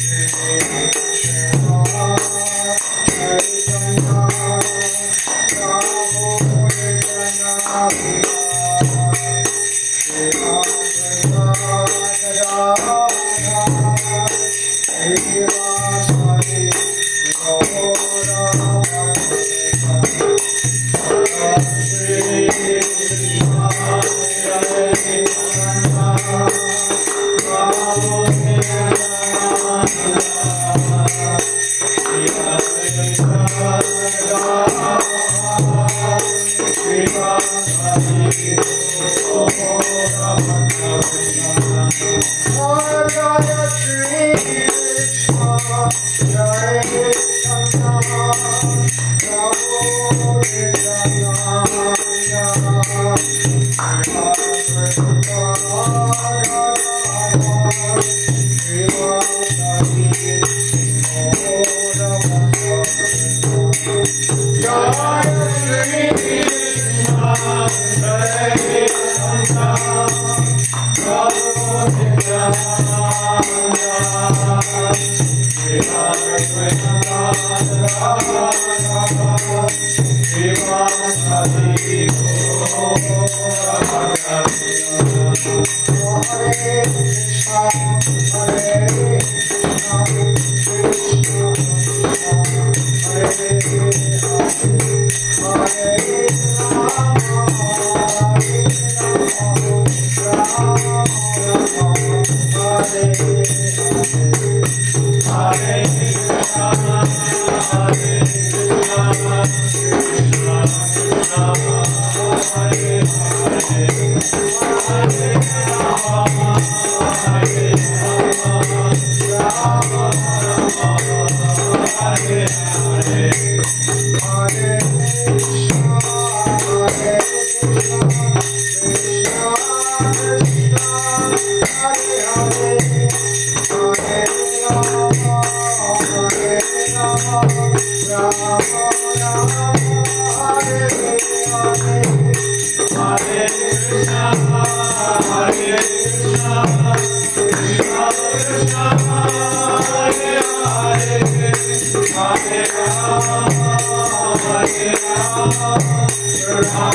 Hare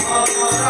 Prabhupada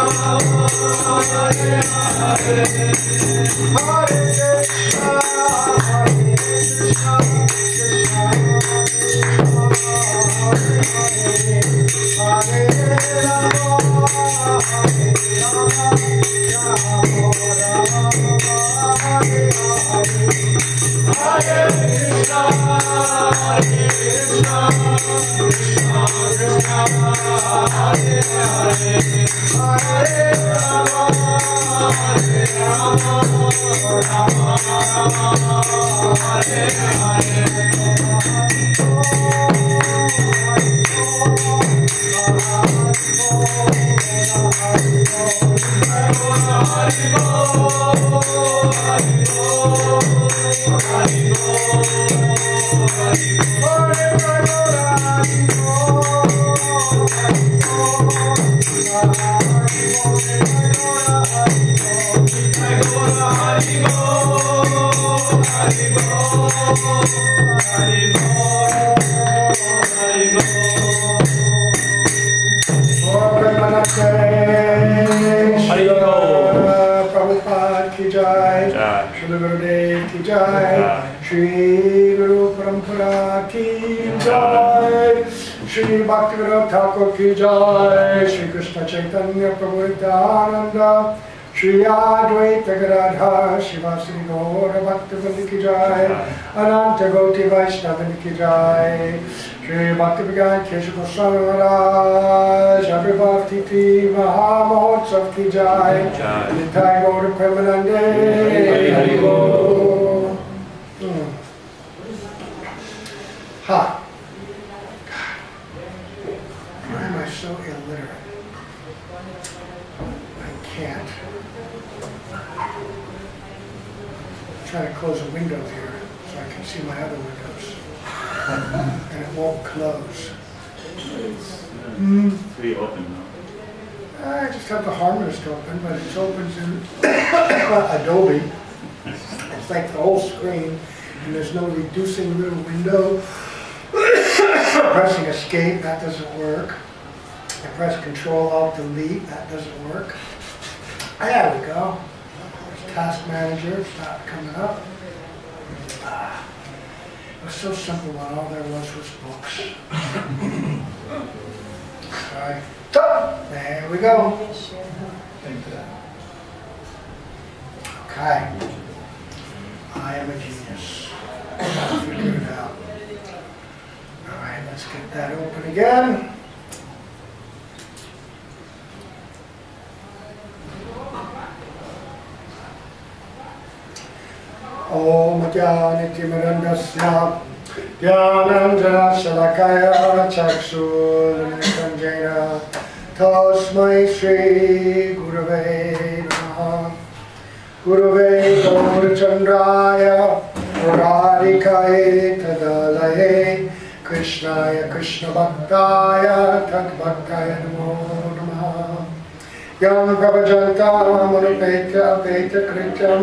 Shri भक्ति विनोद ठाकुर की जय। श्री कृष्ण चैतन्य प्रभु आनंद श्री आद्वैत गाधा शिवा श्री गौर भक्त बंद की जाए अनंत गौती वैष्णव की जाए श्री भक्त विज्ञान केश गोस्वामी महाराज अभिभक्ति थी महामहोत्सव की जाए गौर प्रेम नंदे हरि बोल। Window here so I can see my other windows. And it won't close. Hmm. Pretty open now. I just have the harness open, but it opens in Adobe. It's like the whole screen, and there's no reducing little window. Pressing escape, that doesn't work. I press Control Alt Delete, that doesn't work. There we go. There's Task Manager, it's not coming up. It was so simple when all there was was books. Alright, there we go. Okay. I am a genius. I figured it out. All right, let's get that open again. ॐ ज्ञानितिमिरन्दस्य ज्ञानञ्जनशलकय चक्षुर्निरञ्जन तस्मै श्रीगुरवे नमः गुरुवे गौरचन्द्राय मुरारिकाय तदलये कृष्णाय कृष्णभक्ताय तद्भक्ताय नमो नमः यं प्रभजन्तामनुपेत्य अपेतकृत्यं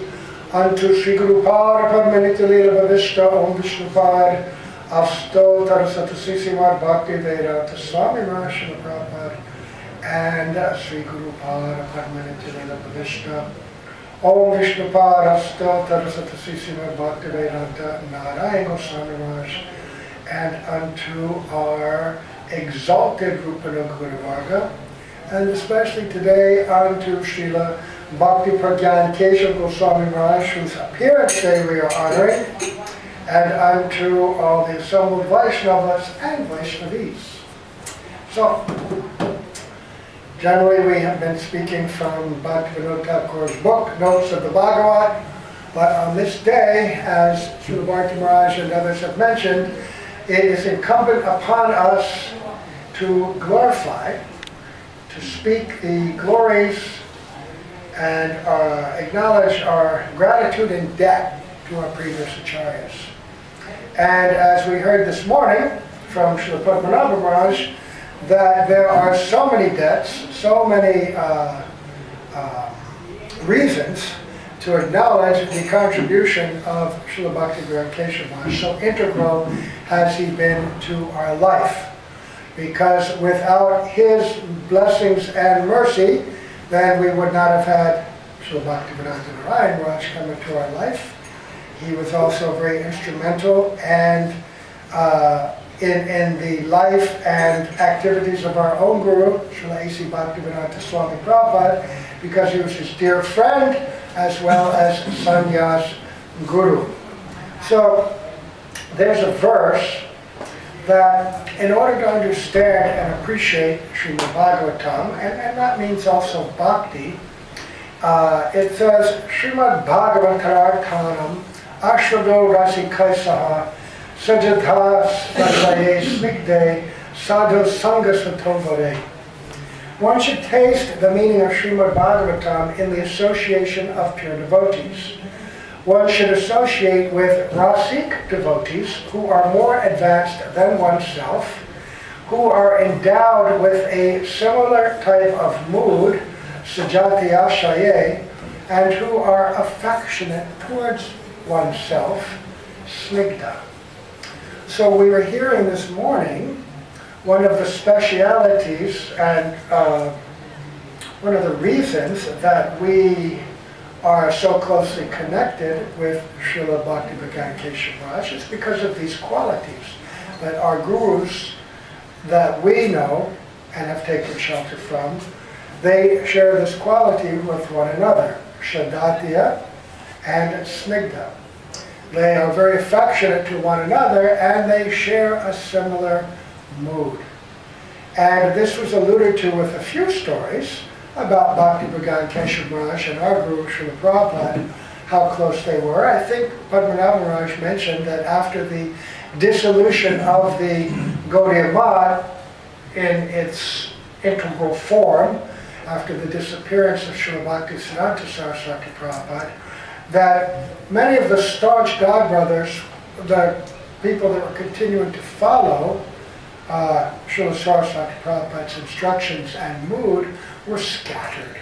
Unto Sri Guru Parapamanita Leela Bhavishta Om Vishnupad Asto Tarasata Sisimad Bhakti Vedanta Swami Mahashima Prabhupada and uh, Sri Guru Parapamanita Leela Bhavishta. Om Vishnupad Asto Tarasata Sisimad Bhakti Vedanta Narayan Goswami Maharaj and unto our exalted Rupanuga Guru Varga and especially today unto Srila Bhakti Pragyan Keshav Goswami Maharaj, whose appearance day we are honoring, and unto all the assembled Vaishnavas and Vaishnavis. So, generally we have been speaking from Bhaktivinoda Thakur's book, Notes of the Bhagavat, but on this day, as Srila Bharti Maharaj and others have mentioned, it is incumbent upon us to glorify, to speak the glories and uh, acknowledge our gratitude and debt to our previous acharyas. And as we heard this morning from Srila Padmanabha Maharaj, that there are so many debts, so many uh, uh, reasons to acknowledge the contribution of Srila Bhakti Keshav Maharaj. So integral has he been to our life. Because without his blessings and mercy, then we would not have had Srila Bhaktivedanta Narayan Maharaj come into our life. He was also very instrumental and uh, in, in the life and activities of our own Guru, Srila A.C. Bhaktivedanta Swami Prabhupada, because he was his dear friend as well as Sannyas Guru. So there's a verse that in order to understand and appreciate Srimad Bhagavatam, and, and that means also Bhakti, uh, it says, Srimad Bhagavatarthanam Ashwado Rasi Kaisaha Sajatha Sasaye Snigdhe Sadhu Sangasatovare. One should taste the meaning of Srimad Bhagavatam in the association of pure devotees one should associate with Rasik devotees who are more advanced than oneself, who are endowed with a similar type of mood, Sajati Ashaye, and who are affectionate towards oneself, Snigdha. So we were hearing this morning one of the specialities and uh, one of the reasons that we are so closely connected with Srila Bhakti Keshav Maharaj is because of these qualities that our gurus that we know and have taken shelter from, they share this quality with one another, Sajatiya and Snigdha. They are very affectionate to one another and they share a similar mood. And this was alluded to with a few stories about Bhakti Pragyan Keshav Maharaj and our Guru Srila Prabhupada, how close they were. I think Padmanabha Maharaj mentioned that after the dissolution of the Gaudiya Math in its integral form, after the disappearance of Srila Bhakti Siddhanta Saraswati Prabhupada, that many of the staunch God brothers, the people that were continuing to follow uh, Srila Saraswati Prabhupada's instructions and mood, were scattered.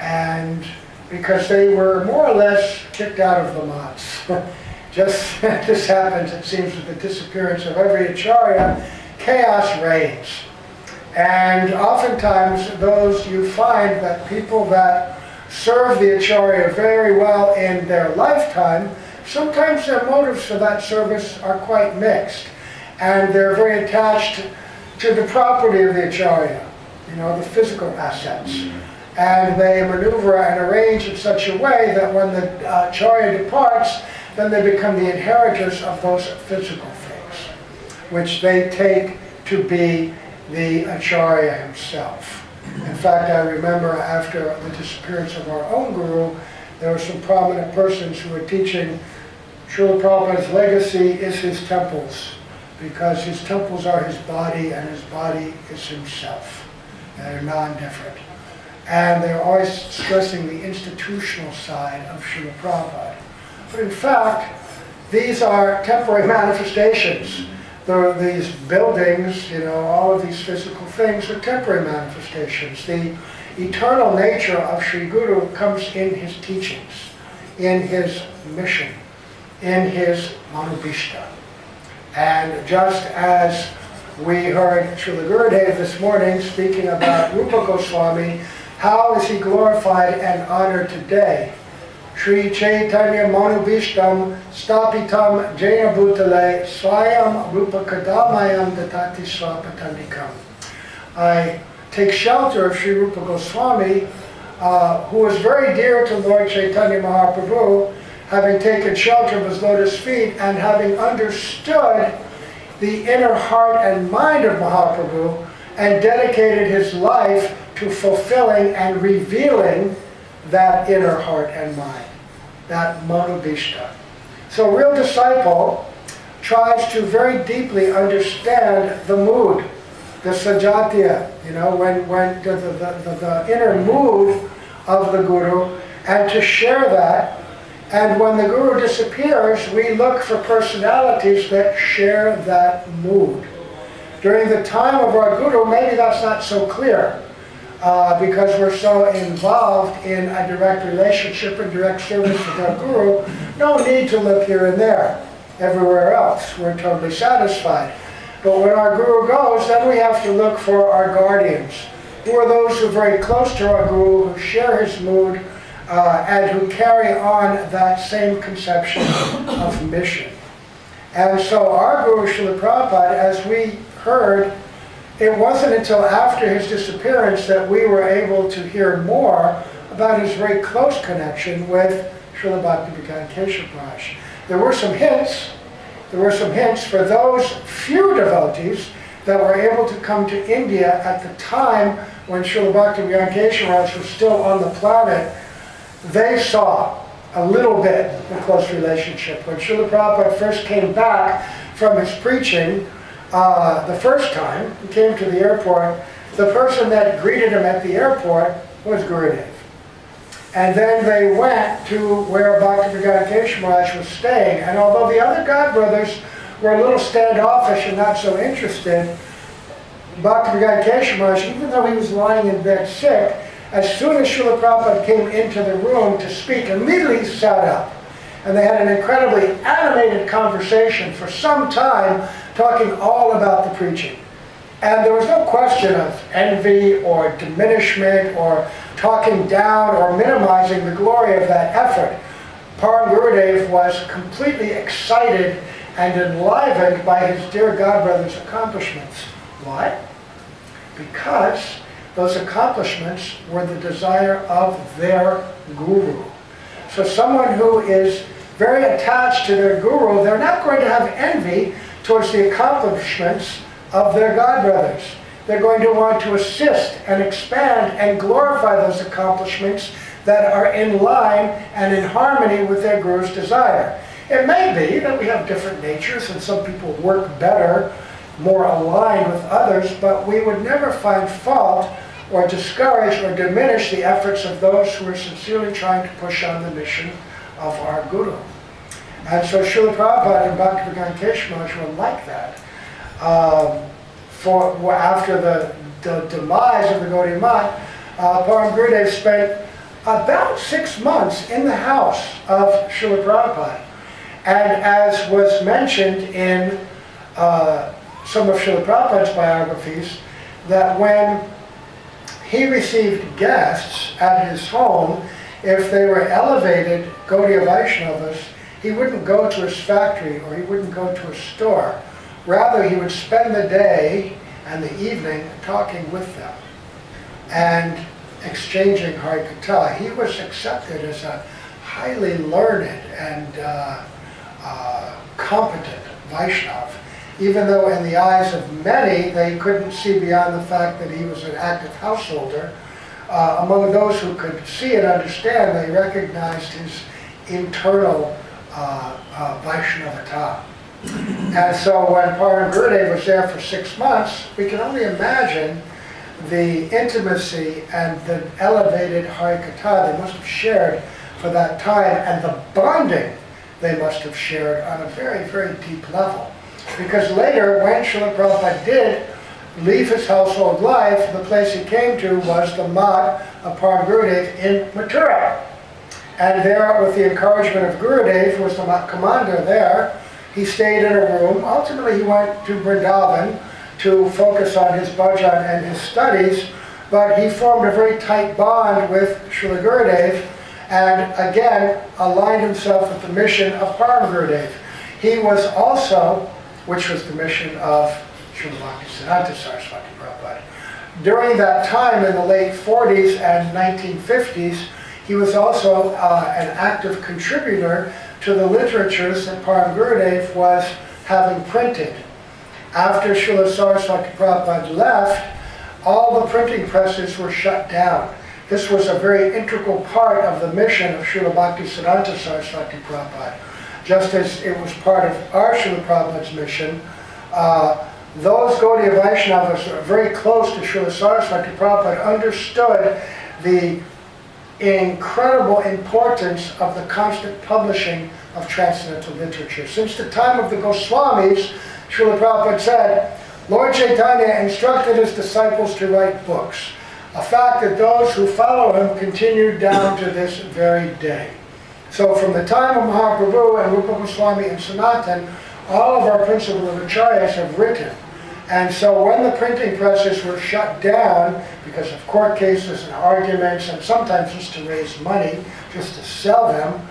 And because they were more or less kicked out of the maths. Just this happens, it seems, with the disappearance of every acharya, chaos reigns. And oftentimes those you find that people that serve the acharya very well in their lifetime, sometimes their motives for that service are quite mixed. And they're very attached to the property of the acharya you know, the physical assets. And they maneuver and arrange in such a way that when the uh, Acharya departs, then they become the inheritors of those physical things, which they take to be the Acharya himself. In fact, I remember after the disappearance of our own guru, there were some prominent persons who were teaching Srila Prabhupada's legacy is his temples, because his temples are his body and his body is himself. They're non-different. And they're always stressing the institutional side of Srila Prabhupada. But in fact, these are temporary manifestations. The, these buildings, you know, all of these physical things are temporary manifestations. The eternal nature of Sri Guru comes in his teachings, in his mission, in his manubhishta. And just as we heard Srila Gurudev this morning speaking about Rupa Goswami. How is he glorified and honored today? Sri Chaitanya Manubhishtam Stapitam Jaya Bhutale Swayam Rupa Kadamayam Datati Swapatandikam. I take shelter of Sri Rupa Goswami uh, who was very dear to Lord Chaitanya Mahaprabhu, having taken shelter of his lotus feet and having understood the inner heart and mind of Mahaprabhu and dedicated his life to fulfilling and revealing that inner heart and mind, that manubhishta. So a real disciple tries to very deeply understand the mood, the sajatya, you know, when, when the, the, the, the inner mood of the guru, and to share that. And when the guru disappears, we look for personalities that share that mood. During the time of our guru, maybe that's not so clear. Uh, because we're so involved in a direct relationship and direct service with our guru, no need to look here and there everywhere else. We're totally satisfied. But when our guru goes, then we have to look for our guardians, who are those who are very close to our guru, who share his mood, uh, and who carry on that same conception of mission. And so our Guru Srila Prabhupada, as we heard, it wasn't until after his disappearance that we were able to hear more about his very close connection with Srila Keshav Maharaj. There were some hints. There were some hints for those few devotees that were able to come to India at the time when Srila Bhaktivedanta Keshav was still on the planet. They saw a little bit of close relationship. When Srila Prabhupada first came back from his preaching, uh, the first time he came to the airport, the person that greeted him at the airport was Gurudev. And then they went to where Bhaktivedanta Keshav Maharaj was staying. And although the other God brothers were a little standoffish and not so interested, Bhaktivedanta Keshav Maharaj, even though he was lying in bed sick, as soon as Srila Prabhupada came into the room to speak, immediately sat up. And they had an incredibly animated conversation for some time, talking all about the preaching. And there was no question of envy or diminishment or talking down or minimizing the glory of that effort. Param Gurudev was completely excited and enlivened by his dear godbrother's accomplishments. Why? Because those accomplishments were the desire of their guru. So someone who is very attached to their guru, they're not going to have envy towards the accomplishments of their godbrothers. They're going to want to assist and expand and glorify those accomplishments that are in line and in harmony with their guru's desire. It may be that we have different natures and some people work better, more aligned with others, but we would never find fault or discourage or diminish the efforts of those who are sincerely trying to push on the mission of our Guru. And so Srila Prabhupada and Bhaktivedanta Keshav were like that um, for after the, the, demise of the Gaudiya Math, uh, Param Gurudev spent about six months in the house of Srila Prabhupada. And as was mentioned in uh, some of Srila Prabhupada's biographies, that when he received guests at his home, if they were elevated Gaudiya Vaishnavas, he wouldn't go to his factory or he wouldn't go to a store. Rather, he would spend the day and the evening talking with them and exchanging Harikatha. He was accepted as a highly learned and uh, uh, competent Vaishnav, even though in the eyes of many they couldn't see beyond the fact that he was an active householder. Uh, among those who could see and understand, they recognized his internal uh, uh, Vaishnavata. And so when Param Gurudev was there for six months, we can only imagine the intimacy and the elevated Harikatha they must have shared for that time and the bonding they must have shared on a very, very deep level. Because later, when Srila Prabhupada did leave his household life, the place he came to was the Math of Gurudev in Mathura. And there, with the encouragement of Gurudev, who was the commander there, he stayed in a room. Ultimately, he went to Vrindavan to focus on his bhajan and his studies, but he formed a very tight bond with Srila Gurudev and again aligned himself with the mission of Param Gurudev. He was also, which was the mission of Srila Bhaktisiddhanta Saraswati Prabhupada, during that time in the late 40s and 1950s, he was also uh, an active contributor to the literatures that Param Gurudev was having printed. After Srila Saraswati Prabhupada left, all the printing presses were shut down. This was a very integral part of the mission of Srila Bhaktisiddhanta Saraswati Prabhupada. Just as it was part of our Srila Prabhupada's mission, uh, those Gaudiya Vaishnavas very close to Srila Saraswati Prabhupada understood the incredible importance of the constant publishing of transcendental literature. Since the time of the Goswamis, Srila Prabhupada said, Lord Chaitanya instructed his disciples to write books, a fact that those who follow him continued down to this very day. So from the time of Mahaprabhu and Rupa Goswami and Sanatan, all of our principal acharyas have written and so when the printing presses were shut down, because of court cases and arguments, and sometimes just to raise money, just to sell them,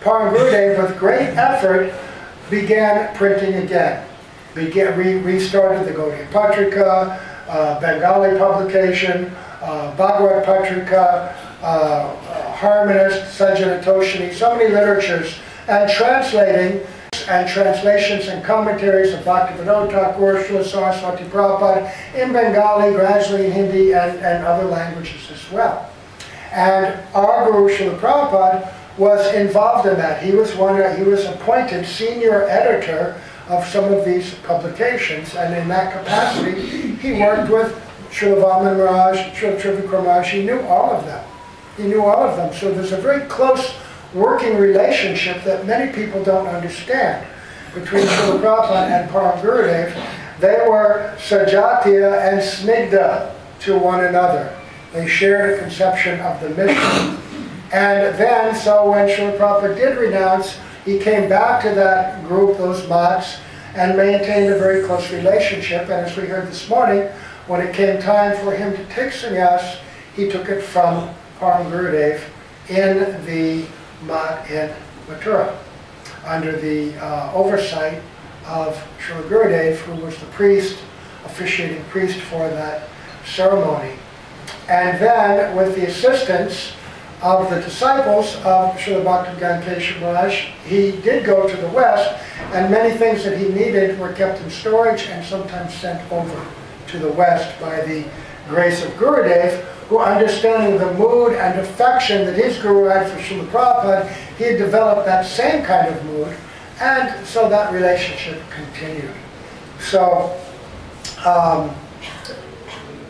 Param with great effort, began printing again. Began, re restarted the Gaudiya Patrika, uh, Bengali publication, uh, Bhagavad Patrika, uh, uh, Harmonist, Sajjana Toshini, so many literatures, and translating and translations and commentaries of Bhaktivinoda Thakur, Srila Saraswati Prabhupada in Bengali, gradually in Hindi, and, and other languages as well. And our Guru Srila Prabhupada was involved in that. He was one. He was appointed senior editor of some of these publications, and in that capacity, he worked with Srila Vaman Maharaj, Srila Trivikram Maharaj. He knew all of them. He knew all of them. So there's a very close working relationship that many people don't understand between Srila Prabhupada and Param Gurudev. They were Sajatiya and Snigdha to one another. They shared a conception of the mission. And then, so when Srila Prabhupada did renounce, he came back to that group, those maths, and maintained a very close relationship. And as we heard this morning, when it came time for him to take sannyas, he took it from Param Gurudev in the Math in Mathura under the uh, oversight of Srila Gurudev, who was the priest, officiating priest for that ceremony. And then, with the assistance of the disciples of Srila Bhaktivedanta Keshav Maharaj, he did go to the west, and many things that he needed were kept in storage and sometimes sent over to the west by the grace of Gurudev, who understanding the mood and affection that his guru had for Srila Prabhupada, he developed that same kind of mood, and so that relationship continued. So, um,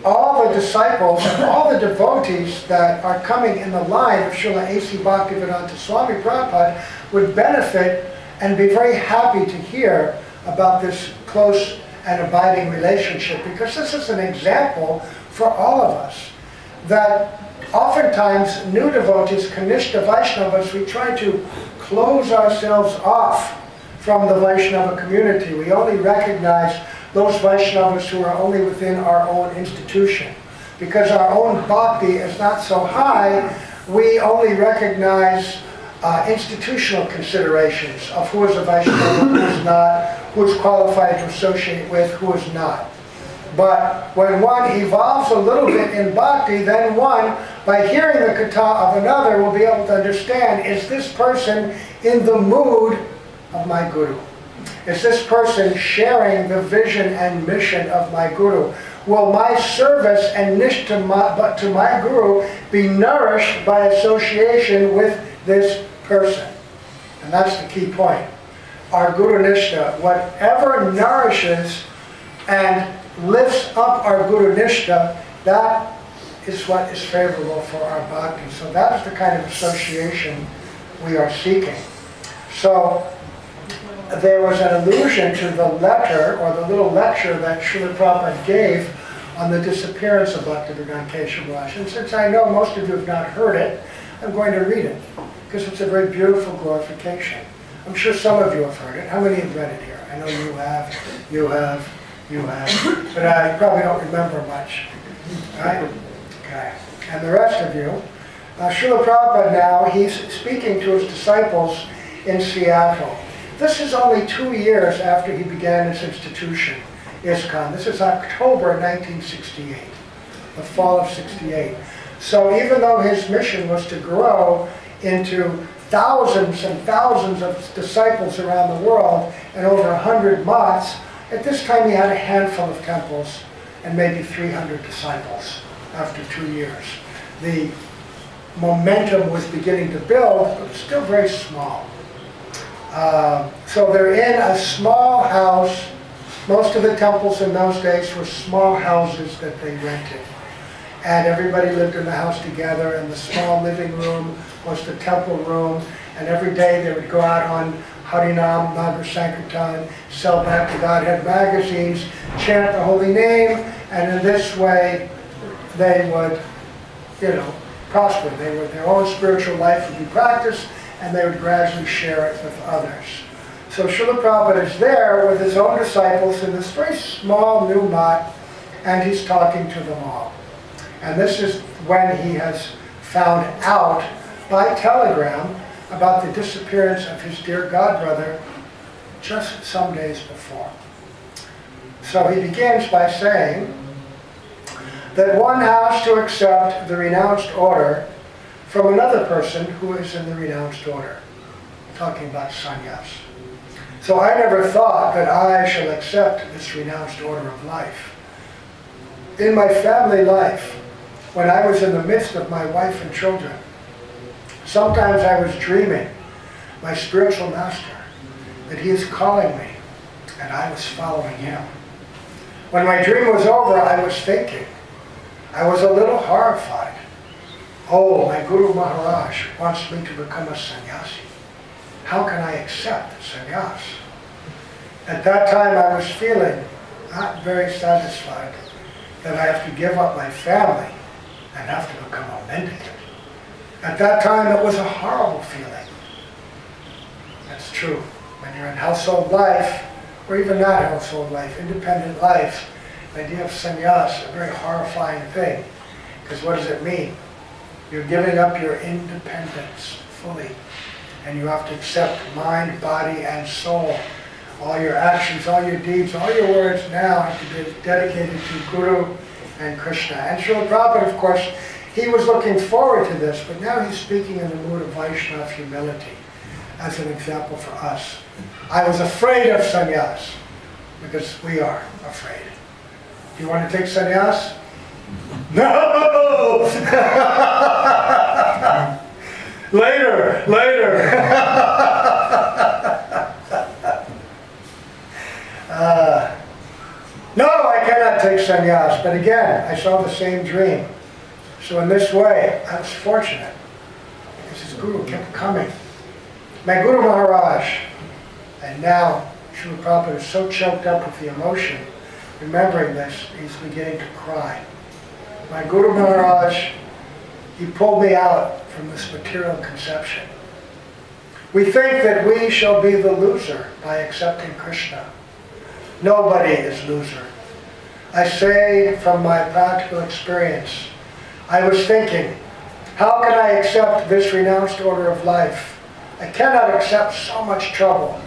all the disciples and all the devotees that are coming in the line of Srila A.C. Bhaktivedanta Swami Prabhupada would benefit and be very happy to hear about this close and abiding relationship because this is an example for all of us that oftentimes new devotees, Kanishta Vaishnavas, we try to close ourselves off from the Vaishnava community. We only recognize those Vaishnavas who are only within our own institution. Because our own bhakti is not so high, we only recognize uh, institutional considerations of who is a Vaishnava, who is not, who is qualified to associate with, who is not. But when one evolves a little bit in bhakti, then one, by hearing the katha of another, will be able to understand, is this person in the mood of my guru? Is this person sharing the vision and mission of my guru? Will my service and nishta my, to my guru be nourished by association with this person? And that's the key point. Our guru nishta, whatever nourishes and lifts up our Guru Nishta, that is what is favorable for our bhakti. So that is the kind of association we are seeking. So there was an allusion to the letter or the little lecture that Srila Prabhupada gave on the disappearance of Bhaktivedanta Keshav And since I know most of you have not heard it, I'm going to read it because it's a very beautiful glorification. I'm sure some of you have heard it. How many have read it here? I know you have, you have, you have, but I probably don't remember much. Right? Okay. And the rest of you, uh, Srila Prabhupada now, he's speaking to his disciples in Seattle. This is only two years after he began his institution, ISKCON. This is October 1968. the fall of 68. So even though his mission was to grow into thousands and thousands of disciples around the world and over 100 months, at this time he had a handful of temples and maybe 300 disciples after two years. The momentum was beginning to build, but still very small. Uh, so they're in a small house. Most of the temples in those days were small houses that they rented. And everybody lived in the house together, and the small living room was the temple room. And every day they would go out on Harinam, Nagar Sankirtan, sell back to Godhead magazines, chant the holy name, and in this way they would, you know, prosper. They would, their own spiritual life would be practiced, and they would gradually share it with others. So Srila Prabhupada is there with his own disciples in this very small new math, and he's talking to them all. And this is when he has found out by telegram about the disappearance of his dear godbrother just some days before. So he begins by saying that one has to accept the renounced order from another person who is in the renounced order. Talking about sannyas. So I never thought that I shall accept this renounced order of life. In my family life, when I was in the midst of my wife and children, sometimes I was dreaming, my spiritual master, that he is calling me, and I was following him. When my dream was over, I was thinking, I was a little horrified. Oh, my Guru Maharaj wants me to become a sannyasi. How can I accept sannyas? At that time I was feeling not very satisfied that I have to give up my family and have to become a mendicant. At that time it was a horrible feeling. That's true. When you're in household life, or even not household life, independent life, the idea of sannyas, a very horrifying thing. Because what does it mean? You're giving up your independence fully. And you have to accept mind, body, and soul. All your actions, all your deeds, all your words now have to be dedicated to Guru and Krishna. And Srila Prabhupada, of course, he was looking forward to this, but now he's speaking in the mood of Vaishnava humility as an example for us. I was afraid of sannyas because we are afraid. Do you want to take sannyas? No! later, later. uh, no, I cannot take sannyas. But again, I saw the same dream. So in this way, I was fortunate because his guru kept coming. My Guru Maharaj, and now Srila Prabhupada is so choked up with the emotion, remembering this, he's beginning to cry. My Guru Maharaj, he pulled me out from this material conception. We think that we shall be the loser by accepting Krishna. Nobody is loser. I say from my practical experience, I was thinking, how can I accept this renounced order of life? I cannot accept so much trouble.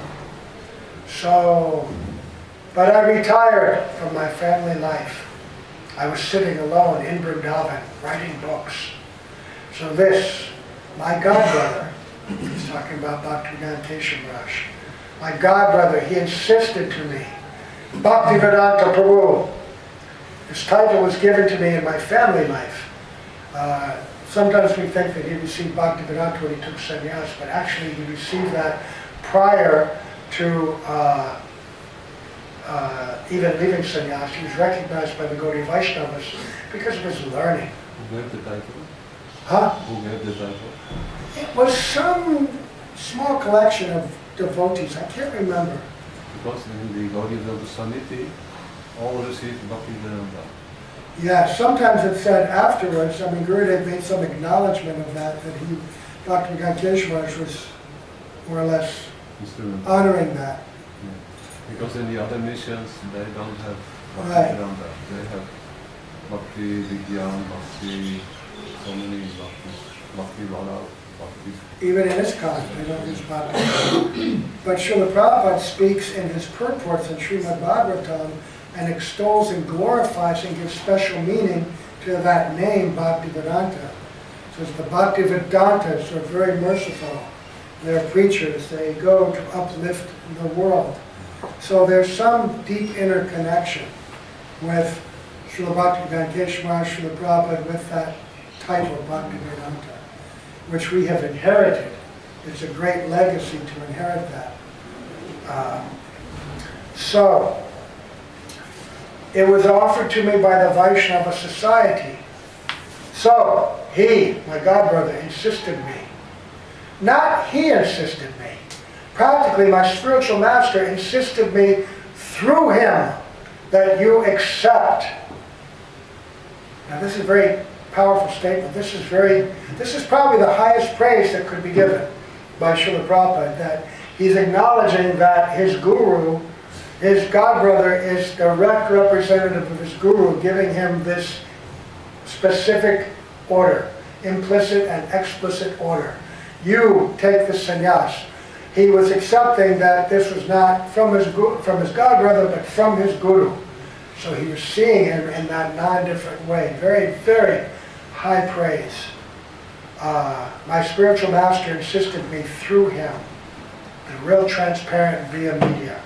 So, but I retired from my family life. I was sitting alone in Vrindavan, writing books. So this, my godbrother, he's talking about Bhaktivedanta Keshavraj, my godbrother, he insisted to me, Bhaktivedanta Prabhu. This title was given to me in my family life. Uh, sometimes we think that he received Bhaktivedanta when he took sannyas, but actually he received that prior to uh, uh, even leaving sannyas. He was recognized by the Gaudiya Vaishnavas because of his learning. Who gave the title? Huh? Who gave the title? It was some small collection of devotees. I can't remember. Because in the Gaudiya Vedanta Samiti, all received Bhakti Vedanta. Yeah, sometimes it said afterwards, I mean, Gurudev made some acknowledgement of that, that he, Dr. Gankeshwaraj was more or less honoring that. Because in the other missions, they don't have Bhakti Right. They have Bhakti Vigyan, Bhakti, so many Bhakti, Bhakti Vada, Bhakti. Even in this ISKCON, they don't use Bhakti. But Srila Prabhupada speaks in his purports in Srimad Bhagavatam and extols and glorifies and gives special meaning to that name Bhaktivedanta. So the Bhaktivedantas are very merciful. They're preachers. They go to uplift the world. So there's some deep interconnection with Srila Bhaktivedanta Keshavar, Srila Prabhupada with that title, Bhaktivedanta, which we have inherited. It's a great legacy to inherit that. Um, so, it was offered to me by the Vaishnava Society. So, he, my godbrother, insisted me. Not he insisted me. Practically, my spiritual master insisted me through him that you accept. Now, this is a very powerful statement. This is very, this is probably the highest praise that could be given by Srila Prabhupada, that he's acknowledging that his guru, his godbrother, is direct representative of his guru, giving him this specific order, implicit and explicit order. You take the sannyas. He was accepting that this was not from his, from his godbrother, but from his guru. So he was seeing him in that non-different way. Very, very high praise. Uh, my spiritual master insisted me through him, the real transparent via media.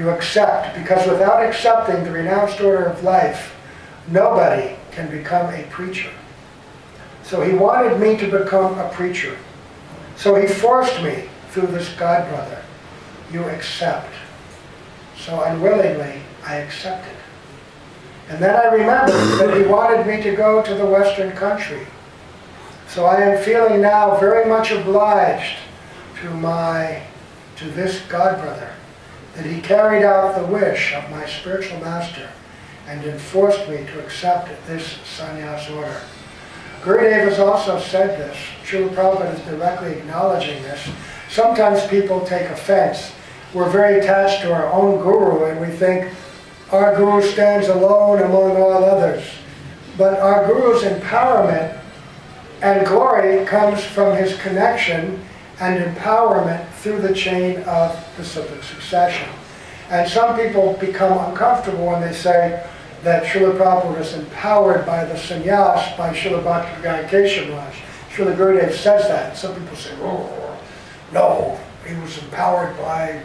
You accept, because without accepting the renounced order of life, nobody can become a preacher. So he wanted me to become a preacher. So he forced me through this God brother. You accept. So unwillingly, I accepted. And then I remembered that he wanted me to go to the Western country. So I am feeling now very much obliged to my, to this God brother, that he carried out the wish of my spiritual master and enforced me to accept this sannyas order. Gurudev has also said this. Srila Prabhupada is directly acknowledging this. Sometimes people take offense. We're very attached to our own guru and we think our guru stands alone among all others. But our guru's empowerment and glory comes from his connection and empowerment through the chain of disciplic succession. And some people become uncomfortable when they say, that Srila Prabhupada was empowered by the sannyas by Srila Bhaktivedanta Keshav Srila Gurudev says that. Some people say, oh, no, he was empowered by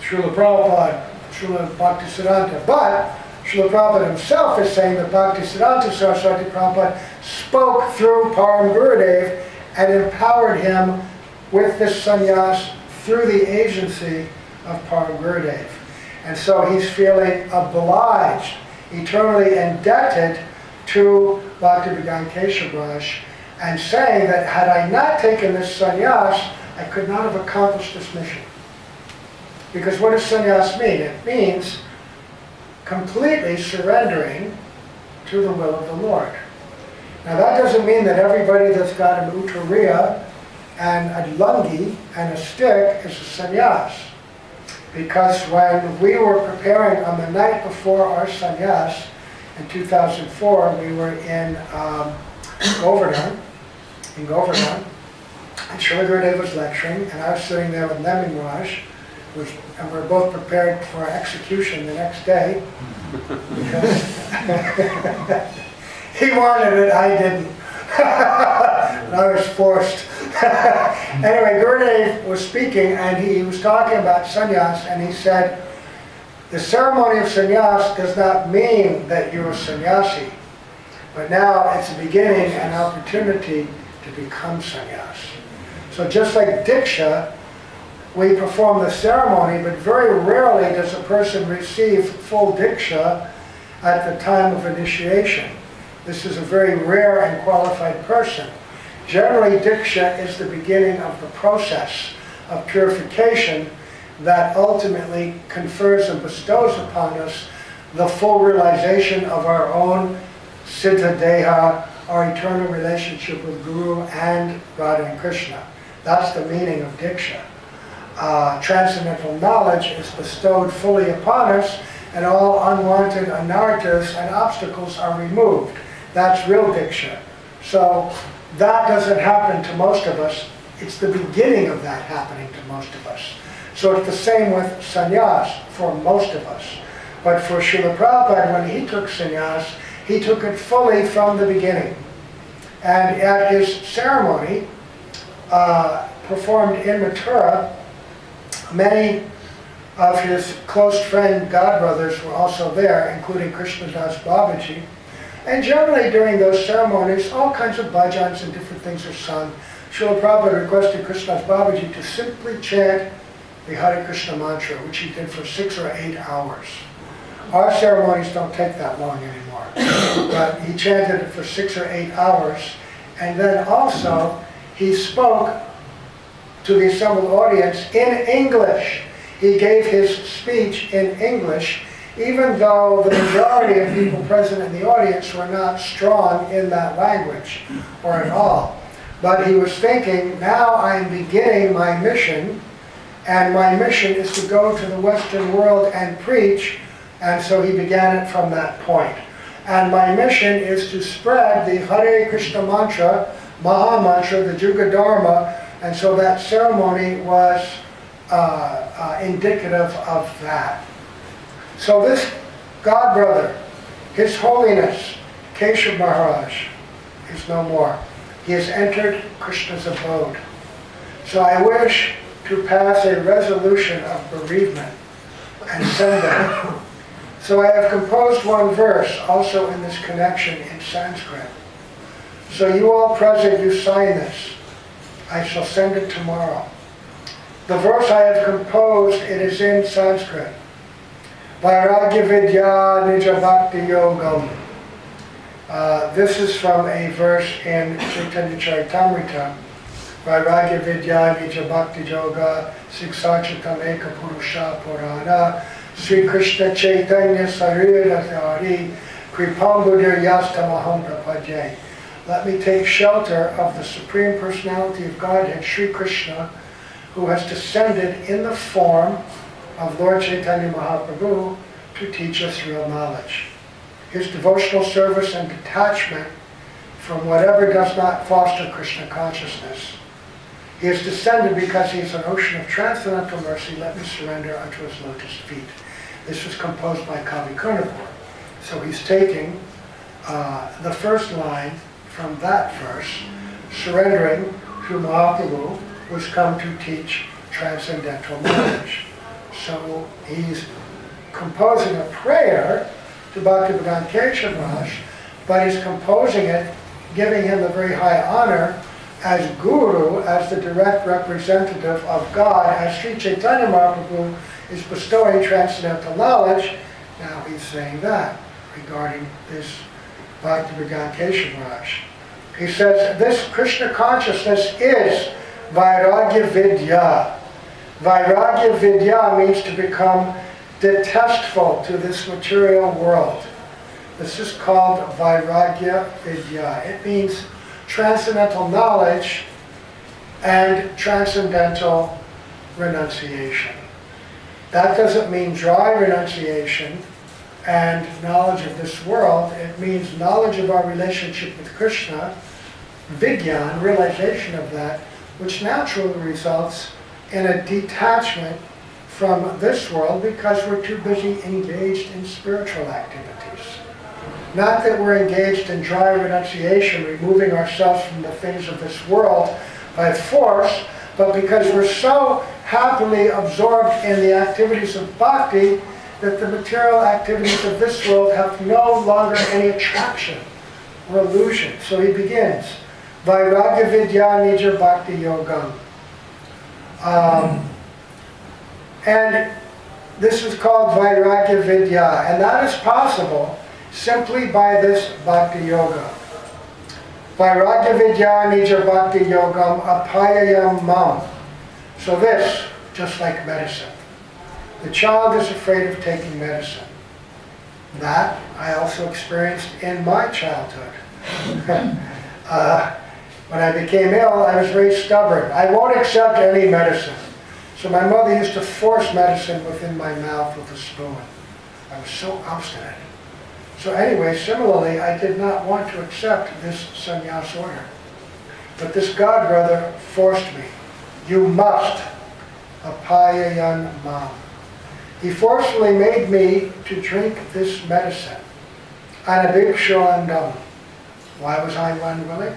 Srila Prabhupada, Srila Bhaktisiddhanta. But Srila Prabhupada himself is saying that Bhaktisiddhanta Saraswati Prabhupada spoke through Param Gurudev and empowered him with this sannyas through the agency of Param Gurudev. And so he's feeling obliged eternally indebted to Bhakti Bhaktivedanta Keshav and saying that had I not taken this sannyas, I could not have accomplished this mission. Because what does sannyas mean? It means completely surrendering to the will of the Lord. Now that doesn't mean that everybody that's got an uttariya and a lungi and a stick is a sannyas. Because when we were preparing on the night before our sannyas in 2004, we were in um, Govardhan, in Govardhan, and Srila Gurudev was lecturing, and I was sitting there with Maharaj, was, and we were both prepared for execution the next day. He wanted it, I didn't. I was forced. anyway, Gurudev was speaking and he was talking about sannyas and he said, the ceremony of sannyas does not mean that you're a sannyasi, but now it's a beginning and opportunity to become sannyas. So just like Diksha, we perform the ceremony, but very rarely does a person receive full Diksha at the time of initiation. This is a very rare and qualified person. Generally, Diksha is the beginning of the process of purification that ultimately confers and bestows upon us the full realization of our own Siddha Deha, our eternal relationship with Guru and Radha and Krishna. That's the meaning of Diksha. Uh, transcendental knowledge is bestowed fully upon us and all unwanted anarthas and obstacles are removed. That's real Diksha. So that doesn't happen to most of us. It's the beginning of that happening to most of us. So it's the same with sannyas for most of us. But for Srila Prabhupada, when he took sannyas, he took it fully from the beginning. And at his ceremony, uh, performed in Mathura, many of his close friend godbrothers were also there, including Krishnadas Babaji. And generally during those ceremonies, all kinds of bhajans and different things are sung. Srila Prabhupada requested Krishnadas Babaji to simply chant the Hare Krishna mantra, which he did for six or eight hours. Our ceremonies don't take that long anymore. but he chanted it for six or eight hours. And then also, he spoke to the assembled audience in English. He gave his speech in English, even though the majority of people present in the audience were not strong in that language or at all. But he was thinking, now I'm beginning my mission and my mission is to go to the Western world and preach, and so he began it from that point. And my mission is to spread the Hare Krishna mantra, Maha mantra, the Yuga Dharma, and so that ceremony was uh, uh, indicative of that. So this God brother, His Holiness, Keshav Maharaj, is no more. He has entered Krishna's abode. So I wish to pass a resolution of bereavement and send them. So I have composed one verse also in this connection in Sanskrit. So you all present, you sign this. I shall send it tomorrow. The verse I have composed, it is in Sanskrit. Vairagya Vidya Nija Bhakti Yogam. Uh, this is from a verse in Chaitanya Charitamrita. Vairagya Vidya Nija Bhakti Yoga Siksachitameka Purusha Purana Sri Krishna Chaitanya Sarira Dhari Kripambudir Yastamaham Prapadye. Let me take shelter of the Supreme Personality of Godhead, Sri Krishna, who has descended in the form of Lord Chaitanya Mahaprabhu to teach us real knowledge. His devotional service and detachment from whatever does not foster Krishna consciousness he has descended because he is an ocean of transcendental mercy. Let me surrender unto his lotus feet. This was composed by Kavi Karnapur. So he's taking uh, the first line from that verse, surrendering to Mahaprabhu, who's come to teach transcendental knowledge. So he's composing a prayer to Bhaktivedanta Keshav but he's composing it, giving him the very high honor as Guru, as the direct representative of God, as Sri Chaitanya Mahaprabhu is bestowing transcendental knowledge, now he's saying that regarding this Bhaktivedanta Keshavaraj. He says, this Krishna consciousness is Vairagya Vidya. Vairagya Vidya means to become detestful to this material world. This is called Vairagya Vidya. It means transcendental knowledge and transcendental renunciation. That doesn't mean dry renunciation and knowledge of this world. It means knowledge of our relationship with Krishna, vigyan, realization of that, which naturally results in a detachment from this world because we're too busy engaged in spiritual activities. Not that we're engaged in dry renunciation, removing ourselves from the things of this world by force, but because we're so happily absorbed in the activities of bhakti that the material activities of this world have no longer any attraction or illusion. So he begins, Vairagya Vidya Nija Bhakti Yogam. Um, and this is called Vairagya Vidya, and that is possible simply by this bhakti yoga. Vairagya Vidya Nija Bhakti Yogam Apayayam Mam. So this, just like medicine. The child is afraid of taking medicine. That I also experienced in my childhood. uh, when I became ill, I was very stubborn. I won't accept any medicine. So my mother used to force medicine within my mouth with a spoon. I was so obstinate. So anyway, similarly, I did not want to accept this sannyas order. But this god brother forced me. You must. Apayayan mam. He forcefully made me to drink this medicine. Anabipshu Why was I unwilling?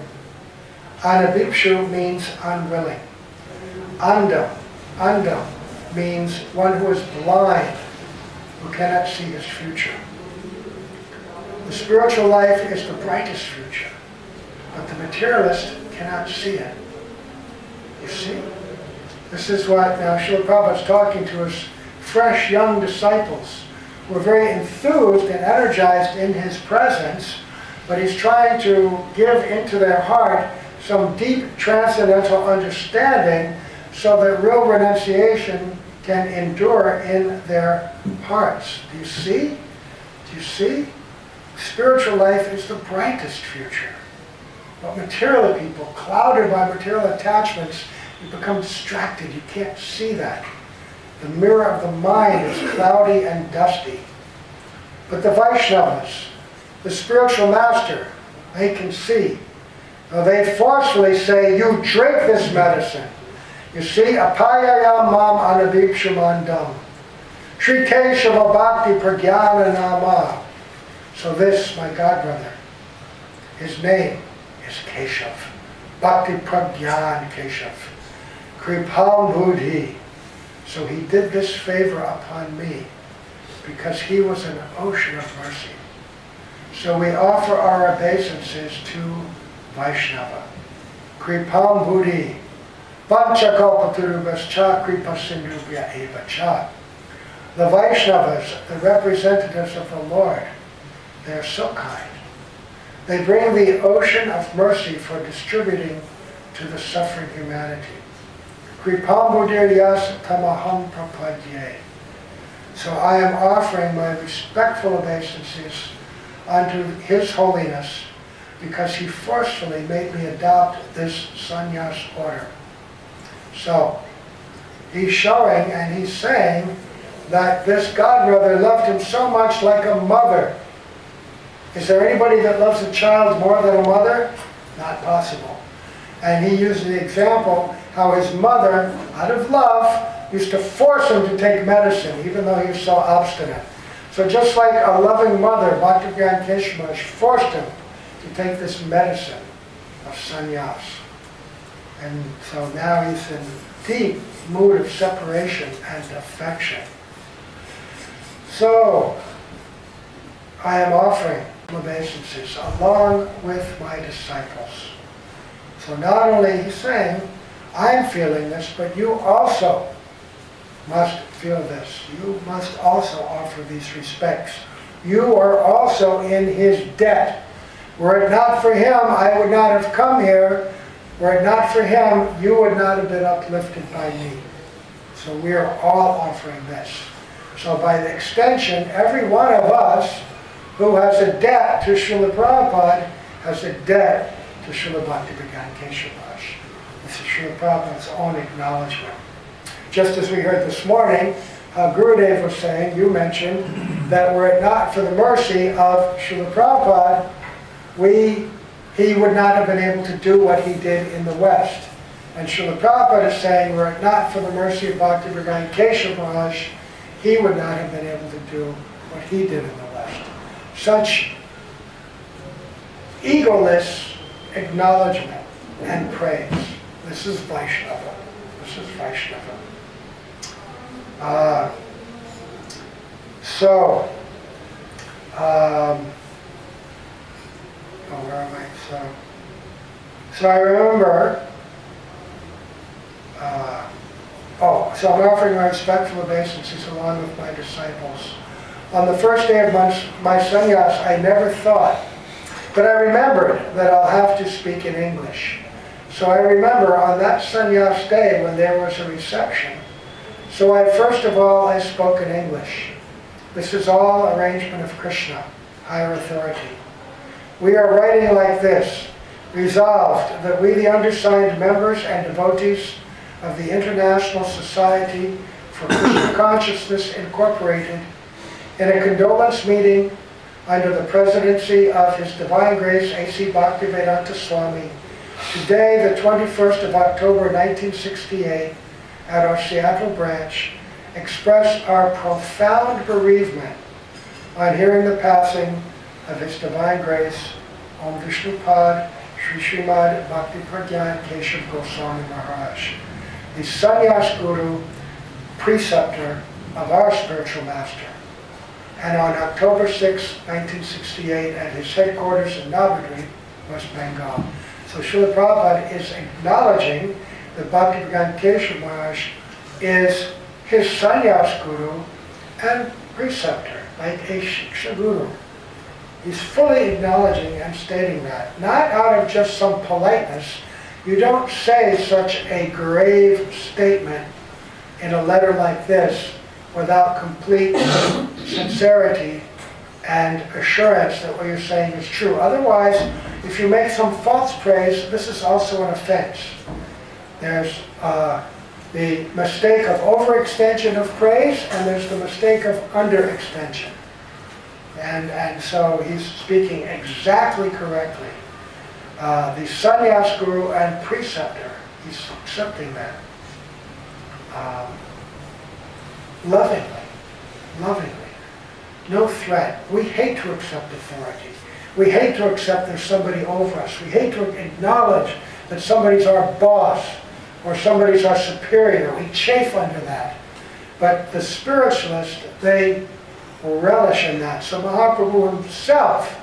Anabipshu means unwilling. Andam, andam means one who is blind, who cannot see his future. The spiritual life is the brightest future, but the materialist cannot see it. You see? This is what now Srila Prabhupada is talking to his fresh young disciples who are very enthused and energized in his presence, but he's trying to give into their heart some deep transcendental understanding so that real renunciation can endure in their hearts. Do you see? Do you see? Spiritual life is the brightest future. But material people, clouded by material attachments, you become distracted. You can't see that. The mirror of the mind is cloudy and dusty. But the Vaishnavas, the spiritual master, they can see. They forcefully say, you drink this medicine. You see, apayayam mam anabipshamandam. Sri Keshava Bhakti Pragyana Nama. So this, my godbrother, his name is Keshav. Bhakti Pragyan Keshav. Kripal Buddhi. So he did this favor upon me because he was an ocean of mercy. So we offer our obeisances to Vaishnava. Kripam Buddhi. Vanchakalpatarubhyascha. The Vaishnavas, the representatives of the Lord, they are so kind. They bring the ocean of mercy for distributing to the suffering humanity. Kripambudiryas tamaham prapadye. So I am offering my respectful obeisances unto His Holiness because He forcefully made me adopt this sannyas order. So, He's showing and He's saying that this godbrother loved him so much like a mother. Is there anybody that loves a child more than a mother? Not possible. And he used the example how his mother, out of love, used to force him to take medicine, even though he was so obstinate. So just like a loving mother, Bhakti Gyan forced him to take this medicine of sannyas. And so now he's in deep mood of separation and affection. So, I am offering obeisances along with my disciples. So not only he's saying, I'm feeling this, but you also must feel this. You must also offer these respects. You are also in his debt. Were it not for him, I would not have come here. Were it not for him, you would not have been uplifted by me. So we are all offering this. So by the extension, every one of us who has a debt to Srila Prabhupada has a debt to Srila Bhaktivedanta Keshav This is Srila Prabhupada's own acknowledgement. Just as we heard this morning, uh, Gurudev was saying, you mentioned, that were it not for the mercy of Srila Prabhupada, we, he would not have been able to do what he did in the West. And Srila Prabhupada is saying, were it not for the mercy of Bhaktivedanta Keshav Maharaj, he would not have been able to do what he did in the West. Such egoless acknowledgement and praise. This is Vaishnava. This is Vaishnava. Uh, so, um, oh, So, so I remember uh, Oh, so I'm offering my respectful obeisances along with my disciples. On the first day of my, my sannyas, I never thought, but I remembered that I'll have to speak in English. So I remember on that sannyas day when there was a reception, so I first of all, I spoke in English. This is all arrangement of Krishna, higher authority. We are writing like this, resolved that we the undersigned members and devotees of the International Society for Krishna Consciousness Incorporated in a condolence meeting under the presidency of His Divine Grace A.C. Bhaktivedanta Swami, today the 21st of October 1968 at our Seattle branch, express our profound bereavement on hearing the passing of His Divine Grace, Om Vishnupad Sri Srimad Bhakti Pragyan Keshav Goswami Maharaj, the sannyas guru, preceptor of our spiritual master. And on October 6, 1968, at his headquarters in Navadwip, West Bengal. So Srila Prabhupada is acknowledging that Bhakti Pragyan Keshav Maharaj is his sannyas guru and preceptor, like a Shiksha guru. He's fully acknowledging and stating that. Not out of just some politeness. You don't say such a grave statement in a letter like this without complete sincerity and assurance that what you're saying is true. Otherwise, if you make some false praise, this is also an offense. There's uh, the mistake of overextension of praise, and there's the mistake of underextension. And, and so he's speaking exactly correctly. Uh, the sannyas guru and preceptor, he's accepting that. Um, lovingly, lovingly. No threat. We hate to accept authority. We hate to accept there's somebody over us. We hate to acknowledge that somebody's our boss or somebody's our superior. We chafe under that. But the spiritualist, they relish in that. So Mahaprabhu himself,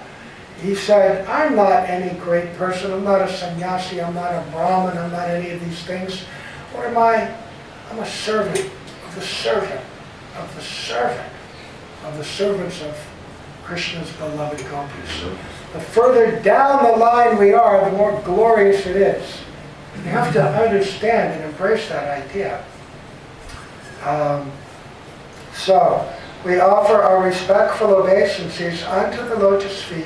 he said, I'm not any great person. I'm not a sannyasi. I'm not a brahmin. I'm not any of these things. What am I? I'm a servant of the servant of the servant of the servants of Krishna's beloved gopis. The further down the line we are, the more glorious it is. You have to understand and embrace that idea. Um, so, we offer our respectful obeisances unto the lotus feet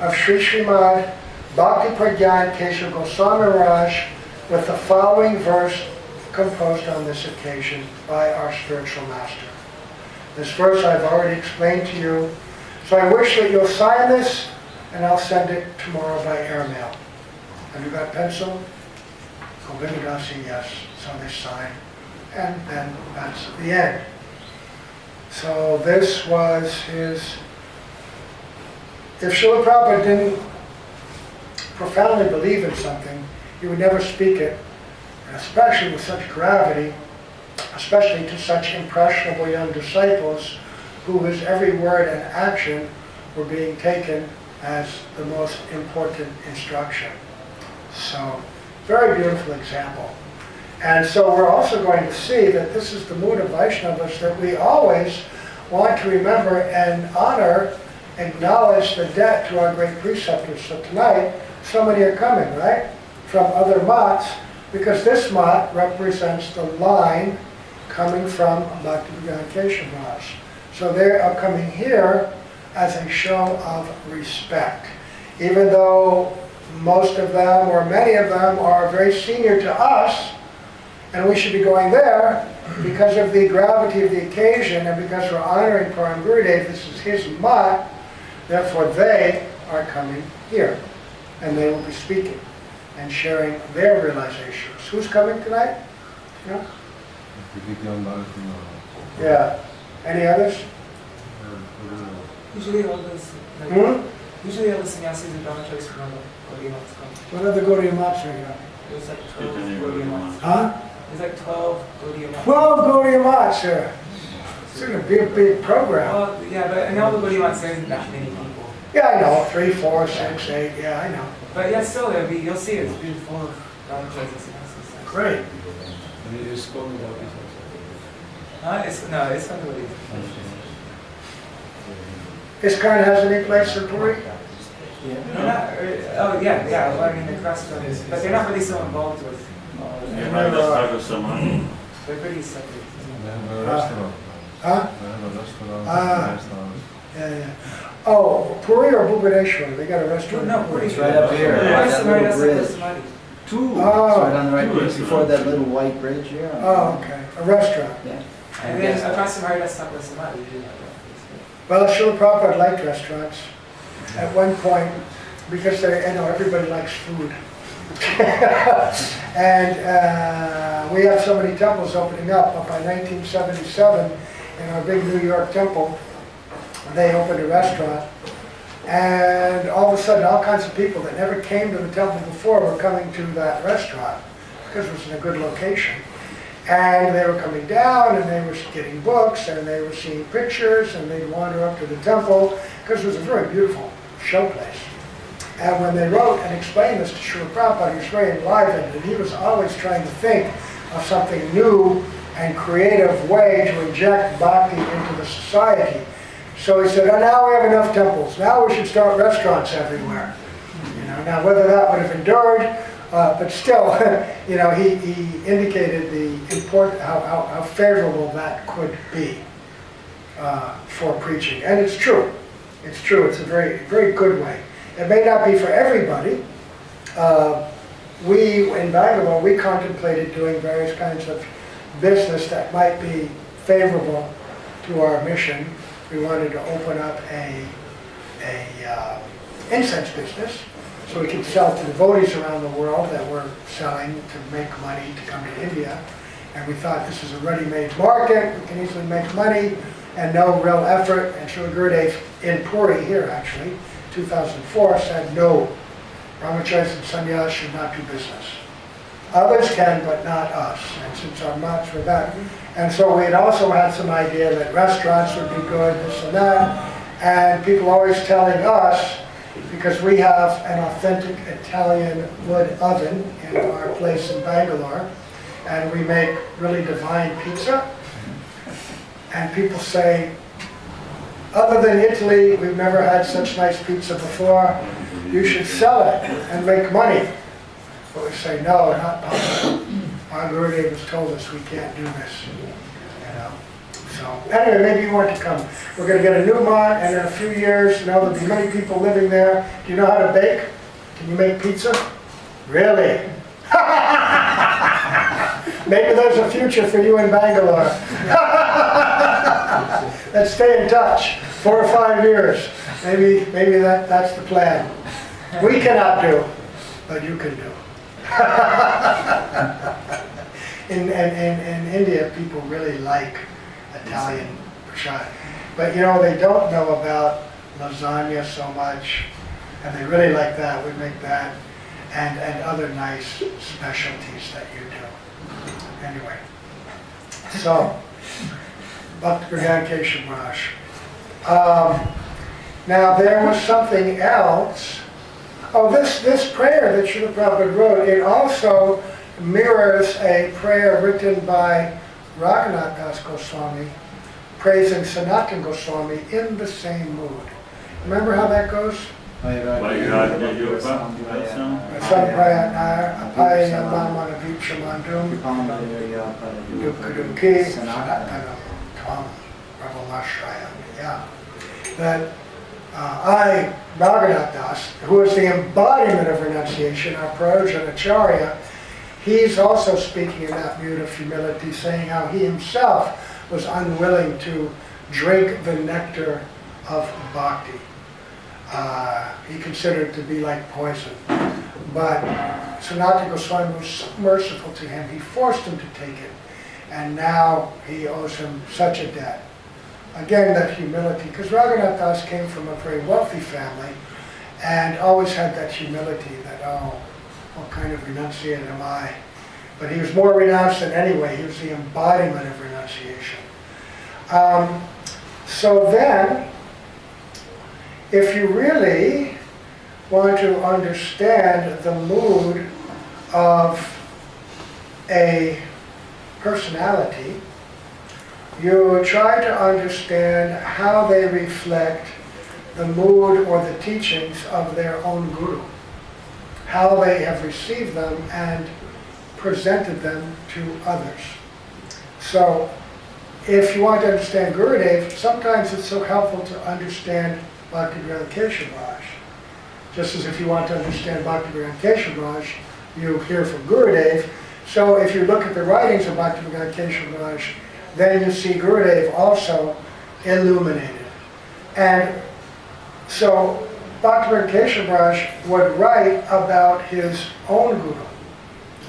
of Sri Srimad Bhakti Pragyan Keshav Goswami Raj with the following verse composed on this occasion by our spiritual master. This verse I've already explained to you, so I wish that you'll sign this and I'll send it tomorrow by airmail. Have you got pencil? Govindadasi, yes. So they sign. And then that's the end. So this was his, if Srila Prabhupada didn't profoundly believe in something, he would never speak it, especially with such gravity, especially to such impressionable young disciples who whose every word and action were being taken as the most important instruction. So, very beautiful example. And so we're also going to see that this is the mood of Vaishnavas, that we always want to remember and honor, acknowledge the debt to our great preceptors. So tonight, so many are coming, right? From other mats, because this mat represents the line coming from Bhaktivedanta Maharaj. So they are coming here as a show of respect. Even though most of them, or many of them, are very senior to us, and we should be going there because of the gravity of the occasion and because we're honoring Param Gurudev, this is his mat, therefore they are coming here. And they will be speaking and sharing their realizations. Who's coming tonight? Yeah? Yeah. Any others? Usually all those, like, Hmm? usually all the sannyasis and brahmacharis from the Gaudiya Maths come. What other Gaudiya mats are here? There's like 12 Gaudiya Gaudiya Maths. Huh? There's like 12 Gaudiya Maths. 12 Gaudiya mats here. It's going to be a big program. Well, yeah, but in all the Gaudiya Maths there isn't that many people. Yeah, I know. Three, four, six, eight. Yeah, I know. But yeah, still, it'll be, you'll see it's beautiful of brahmacharis and sannyasis. Great. Huh? It's, no, it's not really. ISKCON has any place in Puri? They're not, uh, oh, yeah, yeah, well, I mean, the crust of it, but they're not really so involved with, all of Yeah, it. right, let's talk with someone. they're pretty separate. Huh? Ah. Yeah, yeah. Oh, Puri or Bhubaneswar? They got a restaurant. No, in Puri. pretty right up here. Right, that right, little bridge. Two. Oh. It's right on the right, Two before that little white bridge here. Oh, okay. A restaurant. Yeah. And then across from Hari, that's Takla Samadhi. you know, Well, Srila Prabhupada liked restaurants at one point because they, you know, everybody likes food. and uh, we have so many temples opening up. But by 1977, in our big New York temple, they opened a restaurant And all of a sudden, all kinds of people that never came to the temple before were coming to that restaurant because it was in a good location. And they were coming down and they were getting books and they were seeing pictures and they'd wander up to the temple because it was a very beautiful showplace. And when they wrote and explained this to Srila Prabhupada, he was very enlivened and he was always trying to think of something new and creative way to inject bhakti into the society. So he said, oh, now we have enough temples. Now we should start restaurants everywhere. You know, now whether that would have endured, uh, but still, you know, he, he indicated the important, how, how, how favorable that could be uh, for preaching. And it's true. It's true. It's a very, very good way. It may not be for everybody. Uh, we, in Bangalore, we contemplated doing various kinds of business that might be favorable to our mission. We wanted to open up a, a uh, incense business so we could sell to devotees around the world that were selling to make money to come to India. And we thought this is a ready-made market, we can easily make money and no real effort. And Srila Gurudev in Puri here actually, 2004 said no, brahmacharis and sannyas should not do business. Others can, but not us. And since our mats were that. And so we had also had some idea that restaurants would be good, this and that. And people always telling us, because we have an authentic Italian wood oven in our place in Bangalore, and we make really divine pizza. And people say, other than Italy, we've never had such nice pizza before. You should sell it and make money. But we say, no, not possible. Gurudev has told us we can't do this. You know. So anyway, maybe you want to come. We're going to get a new mont, and in a few years, you know, there'll be many people living there. Do you know how to bake? Can you make pizza? Really? maybe there's a future for you in Bangalore. Let's stay in touch. Four or five years. Maybe, maybe that, that's the plan. We cannot do, but you can do. in, in, in, in India, people really like Italian prasad. But you know, they don't know about lasagna so much, and they really like that. We make that, and, and other nice specialties that you do. Anyway, so, Bhakti Gyan Keshav Maharaj. Um, now there was something else. Oh, this, this prayer that Srila Prabhupada wrote, it also mirrors a prayer written by Raghunath Das Goswami praising Sanatan Goswami in the same mood. Remember how that goes? Vairagya Yoga, Samprayatna apaya mamana vipshamandum sanatanam tam. Yeah. That uh, I, Raghunath Das, who is the embodiment of renunciation, our Acharya, he's also speaking in that mood of humility, saying how he himself was unwilling to drink the nectar of bhakti. Uh, he considered it to be like poison. But Sanatana Goswami was merciful to him, he forced him to take it. And now he owes him such a debt. Again, that humility, because Raghunath Das came from a very wealthy family and always had that humility that, oh, what kind of renunciate am I? But he was more renounced than anyway. He was the embodiment of renunciation. Um, so then, if you really want to understand the mood of a personality, you try to understand how they reflect the mood or the teachings of their own guru, how they have received them and presented them to others. So if you want to understand Gurudev, sometimes it's so helpful to understand Bhakti Keshav Raj. Just as if you want to understand Bhakti Keshav Raj, you hear from Gurudev. So if you look at the writings of Bhakti Keshav Raj, then you see Gurudev also illuminated. And so Bhakti Keshav Raj would write about his own Guru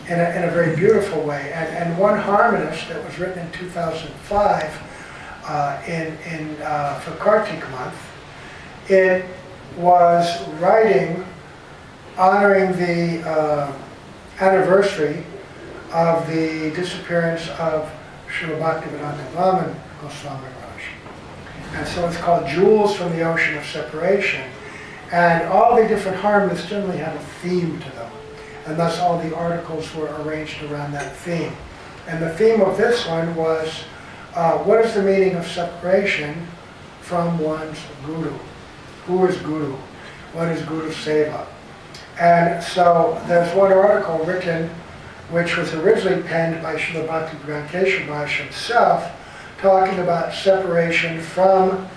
in a, in a very beautiful way. And, and one harmonist that was written in 2005 uh, in, in, uh, for Kartik month, it was writing honoring the uh, anniversary of the disappearance of Srila Bhaktivedanta Vaman Goswami Raj. And so it's called Jewels from the Ocean of Separation. And all the different harmonists generally have a theme to them. And thus all the articles were arranged around that theme. And the theme of this one was, uh, what is the meaning of separation from one's guru? Who is guru? What is guru seva? And so there's one article written which was originally penned by Srila Bhakti Maharaj himself, talking about separation from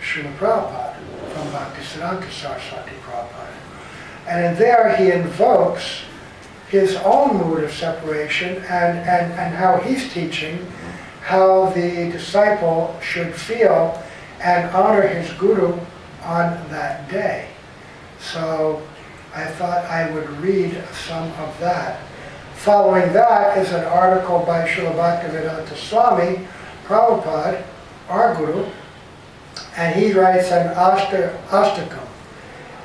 Srila Prabhupada, from Bhaktisiddhanta Saraswati Prabhupada. And in there he invokes his own mood of separation and, and, and how he's teaching how the disciple should feel and honor his guru on that day. So I thought I would read some of that. Following that is an article by Srila Swami Prabhupada, our guru, and he writes an ashtakam,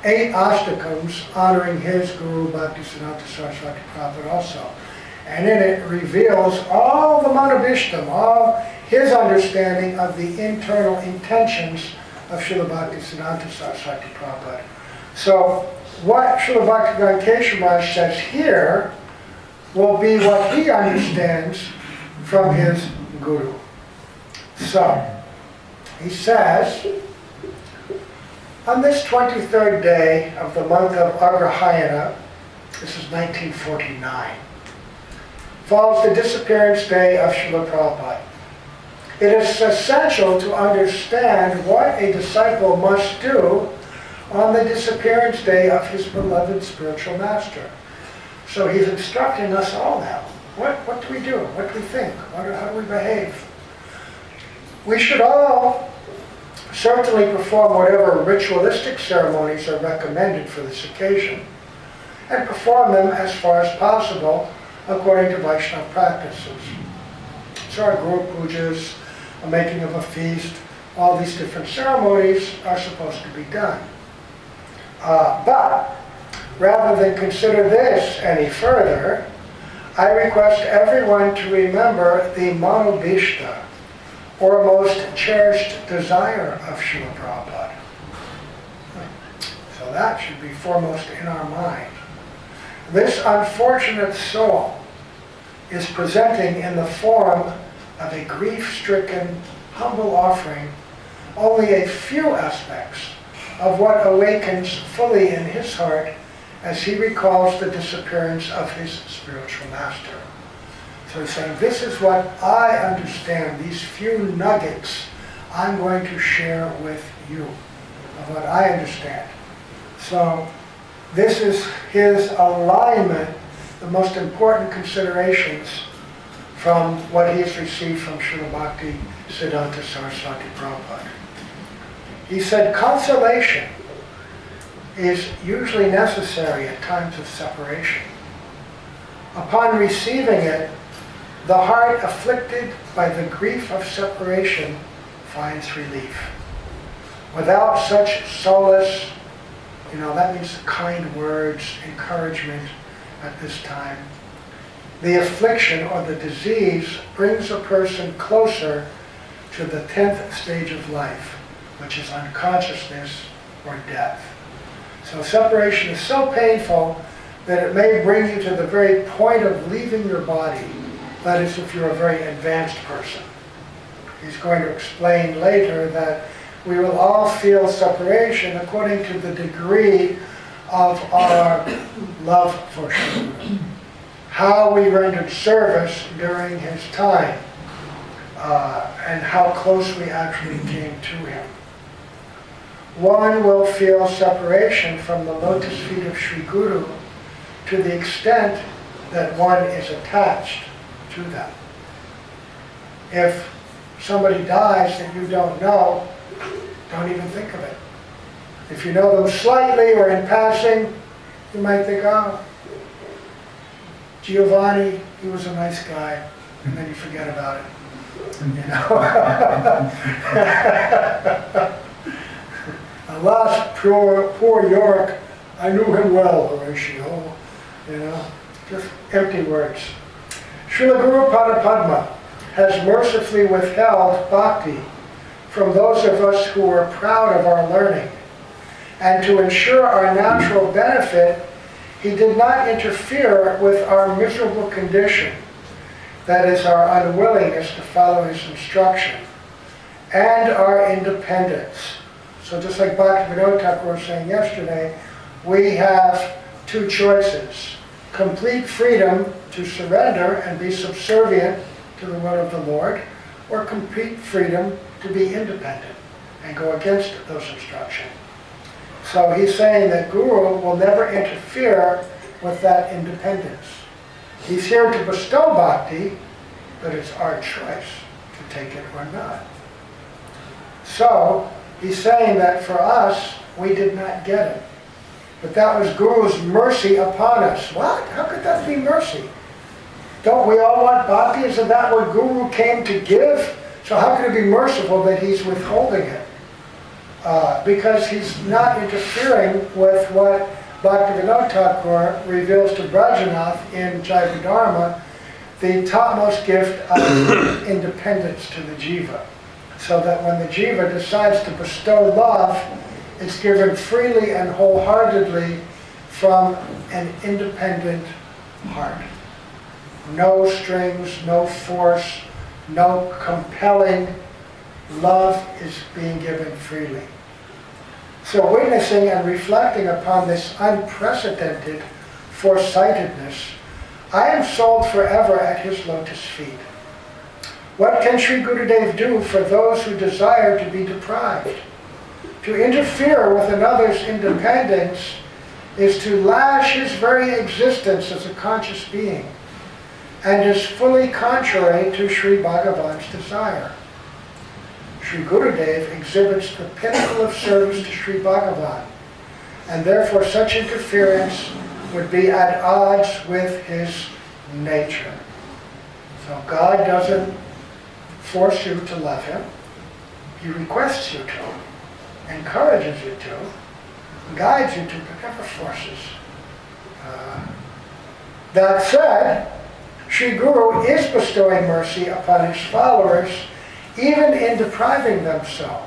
eight ashtakams honoring his guru Bhaktisiddhanta Saraswati Prabhupada also. And in it reveals all the Manobhishtam, all his understanding of the internal intentions of Srila Bhaktisiddhanta Saraswati Prabhupada. So what Srila Bhaktivedanta says here will be what he understands from his guru. So, he says, on this 23rd day of the month of Agrahayana, this is 1949, falls the disappearance day of Srila Prabhupada. It is essential to understand what a disciple must do on the disappearance day of his beloved spiritual master. So he's instructing us all now. What, what do we do? What do we think? What, how do we behave? We should all certainly perform whatever ritualistic ceremonies are recommended for this occasion and perform them as far as possible according to Vaishnava practices. So our guru pujas, a making of a feast, all these different ceremonies are supposed to be done. Uh, but Rather than consider this any further, I request everyone to remember the Manobhishta, or most cherished desire of Srila Prabhupada. So that should be foremost in our mind. This unfortunate soul is presenting in the form of a grief-stricken, humble offering only a few aspects of what awakens fully in his heart as he recalls the disappearance of his spiritual master. So saying, this is what I understand, these few nuggets I'm going to share with you of what I understand. So this is his alignment, the most important considerations from what he has received from Srila Bhakti Siddhanta Saraswati Prabhupada. He said, consolation is usually necessary at times of separation. Upon receiving it, the heart afflicted by the grief of separation finds relief. Without such solace, you know, that means kind words, encouragement at this time. The affliction or the disease brings a person closer to the 10th stage of life, which is unconsciousness or death. So separation is so painful that it may bring you to the very point of leaving your body. That is if you're a very advanced person. He's going to explain later that we will all feel separation according to the degree of our love for Shiva. How we rendered service during his time, uh, and how close we actually came to him one will feel separation from the lotus feet of Sri Guru to the extent that one is attached to them. If somebody dies that you don't know, don't even think of it. If you know them slightly or in passing, you might think, oh, Giovanni, he was a nice guy, and then you forget about it. You know? Alas, poor, poor Yorick, I knew him well, Horatio. You know, just empty words. Srila Guru Padma has mercifully withheld bhakti from those of us who are proud of our learning. And to ensure our natural benefit, he did not interfere with our miserable condition, that is, our unwillingness to follow his instruction, and our independence. So just like Bhaktivinoda Thakur was saying yesterday, we have two choices. Complete freedom to surrender and be subservient to the will of the Lord, or complete freedom to be independent and go against those instructions. So he's saying that Guru will never interfere with that independence. He's here to bestow bhakti, but it's our choice to take it or not. So he's saying that for us, we did not get it. But that was Guru's mercy upon us. What? How could that be mercy? Don't we all want bhakti? Isn't that what Guru came to give? So how can it be merciful that he's withholding it? Uh, because he's not interfering with what Bhaktivinoda Thakur reveals to Brajanath in Jaiva Dharma, the topmost gift of independence to the jiva. So that when the jiva decides to bestow love, it's given freely and wholeheartedly from an independent heart. No strings, no force, no compelling. Love is being given freely. So witnessing and reflecting upon this unprecedented foresightedness, I am sold forever at his lotus feet. What can Sri Gurudev do for those who desire to be deprived? To interfere with another's independence is to lash his very existence as a conscious being and is fully contrary to Sri Bhagavan's desire. Sri Gurudev exhibits the pinnacle of service to Sri Bhagavan, and therefore such interference would be at odds with his nature. So God doesn't force you to love him. He requests you to, encourages you to, guides you to, but never forces. Uh, that said, Sri Guru is bestowing mercy upon his followers even in depriving them so.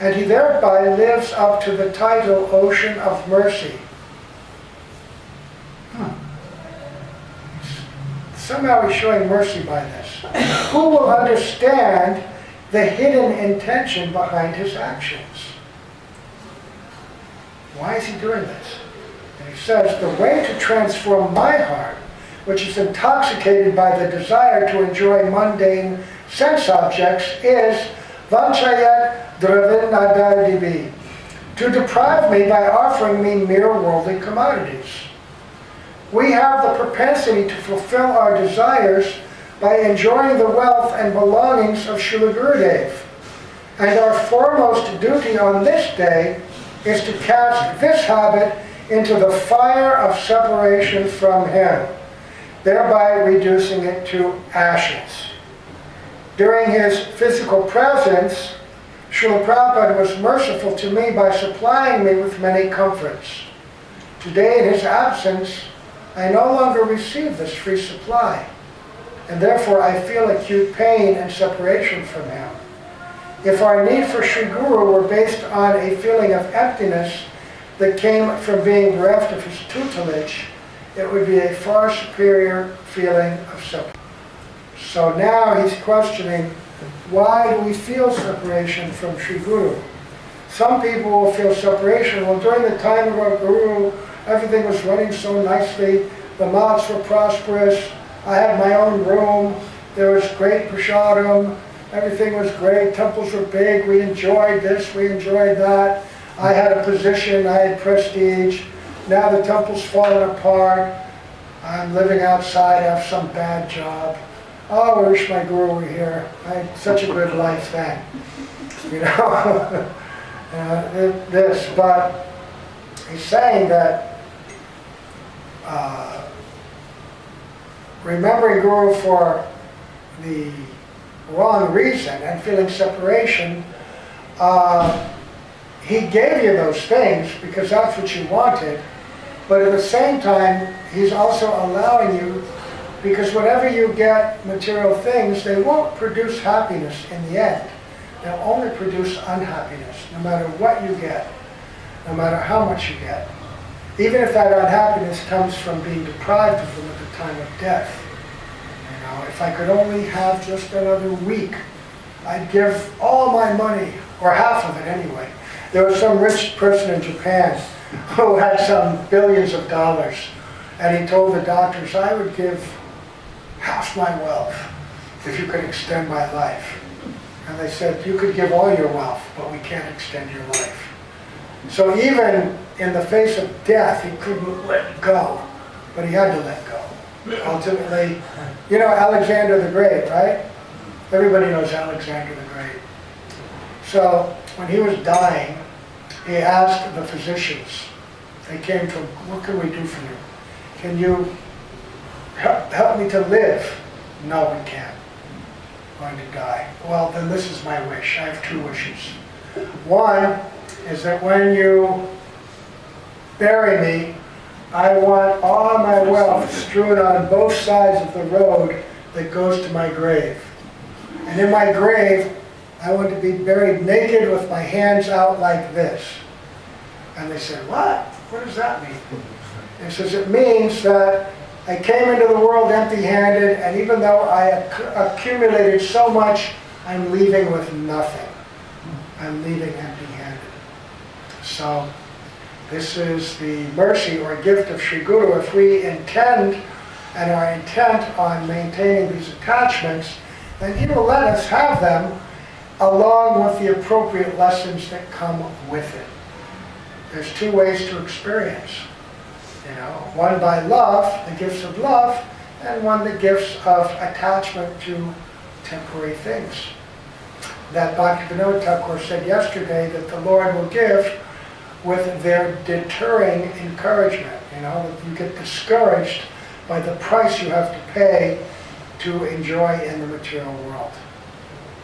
And he thereby lives up to the title Ocean of Mercy. Somehow he's showing mercy by this. Who will understand the hidden intention behind his actions? Why is he doing this? And he says, the way to transform my heart, which is intoxicated by the desire to enjoy mundane sense objects is vanchayat dravinadadibi, to deprive me by offering me mere worldly commodities. We have the propensity to fulfill our desires by enjoying the wealth and belongings of Srila Gurudev. And our foremost duty on this day is to cast this habit into the fire of separation from him, thereby reducing it to ashes. During his physical presence, Srila Prabhupada was merciful to me by supplying me with many comforts. Today, in his absence, I no longer receive this free supply, and therefore I feel acute pain and separation from him. If our need for Sri Guru were based on a feeling of emptiness that came from being bereft of his tutelage, it would be a far superior feeling of separation. So now he's questioning, why do we feel separation from Sri Guru? Some people will feel separation. Well, during the time of our Guru, everything was running so nicely. The mats were prosperous. I had my own room. There was great prasadam. Everything was great. Temples were big. We enjoyed this. We enjoyed that. I had a position. I had prestige. Now the temple's fallen apart. I'm living outside. I have some bad job oh, I wish my guru were here. I had such a good life then. You know, uh, this, but he's saying that uh, remembering Guru for the wrong reason and feeling separation uh, he gave you those things because that's what you wanted, but at the same time, he's also allowing you, because whenever you get material things, they won't produce happiness in the end. They'll only produce unhappiness, no matter what you get, no matter how much you get. Even if that unhappiness comes from being deprived of them at the time of death. You know, if I could only have just another week, I'd give all my money, or half of it anyway. There was some rich person in Japan who had some billions of dollars, and he told the doctors, I would give half my wealth if you could extend my life. And they said, you could give all your wealth, but we can't extend your life. So even in the face of death, he couldn't let go, but he had to let go. Ultimately, you know Alexander the Great, right? Everybody knows Alexander the Great. So when he was dying, he asked the physicians, they came to him, what can we do for you? Can you help, help me to live? No, we can't. I'm going to die. Well, then this is my wish. I have two wishes. One is that when you bury me, I want all my wealth strewn on both sides of the road that goes to my grave. And in my grave, I want to be buried naked with my hands out like this. And they said, what? What does that mean? He says, it means that I came into the world empty-handed, and even though I acc accumulated so much, I'm leaving with nothing. I'm leaving empty-handed. So this is the mercy or gift of Sri Guru. If we intend and are intent on maintaining these attachments, then he will let us have them along with the appropriate lessons that come with it. There's two ways to experience. You know, one by love, the gifts of love, and one the gifts of attachment to temporary things. That Bhakti Bhaktivinoda Thakur said yesterday that the Lord will give with their deterring encouragement. You know, that you get discouraged by the price you have to pay to enjoy in the material world.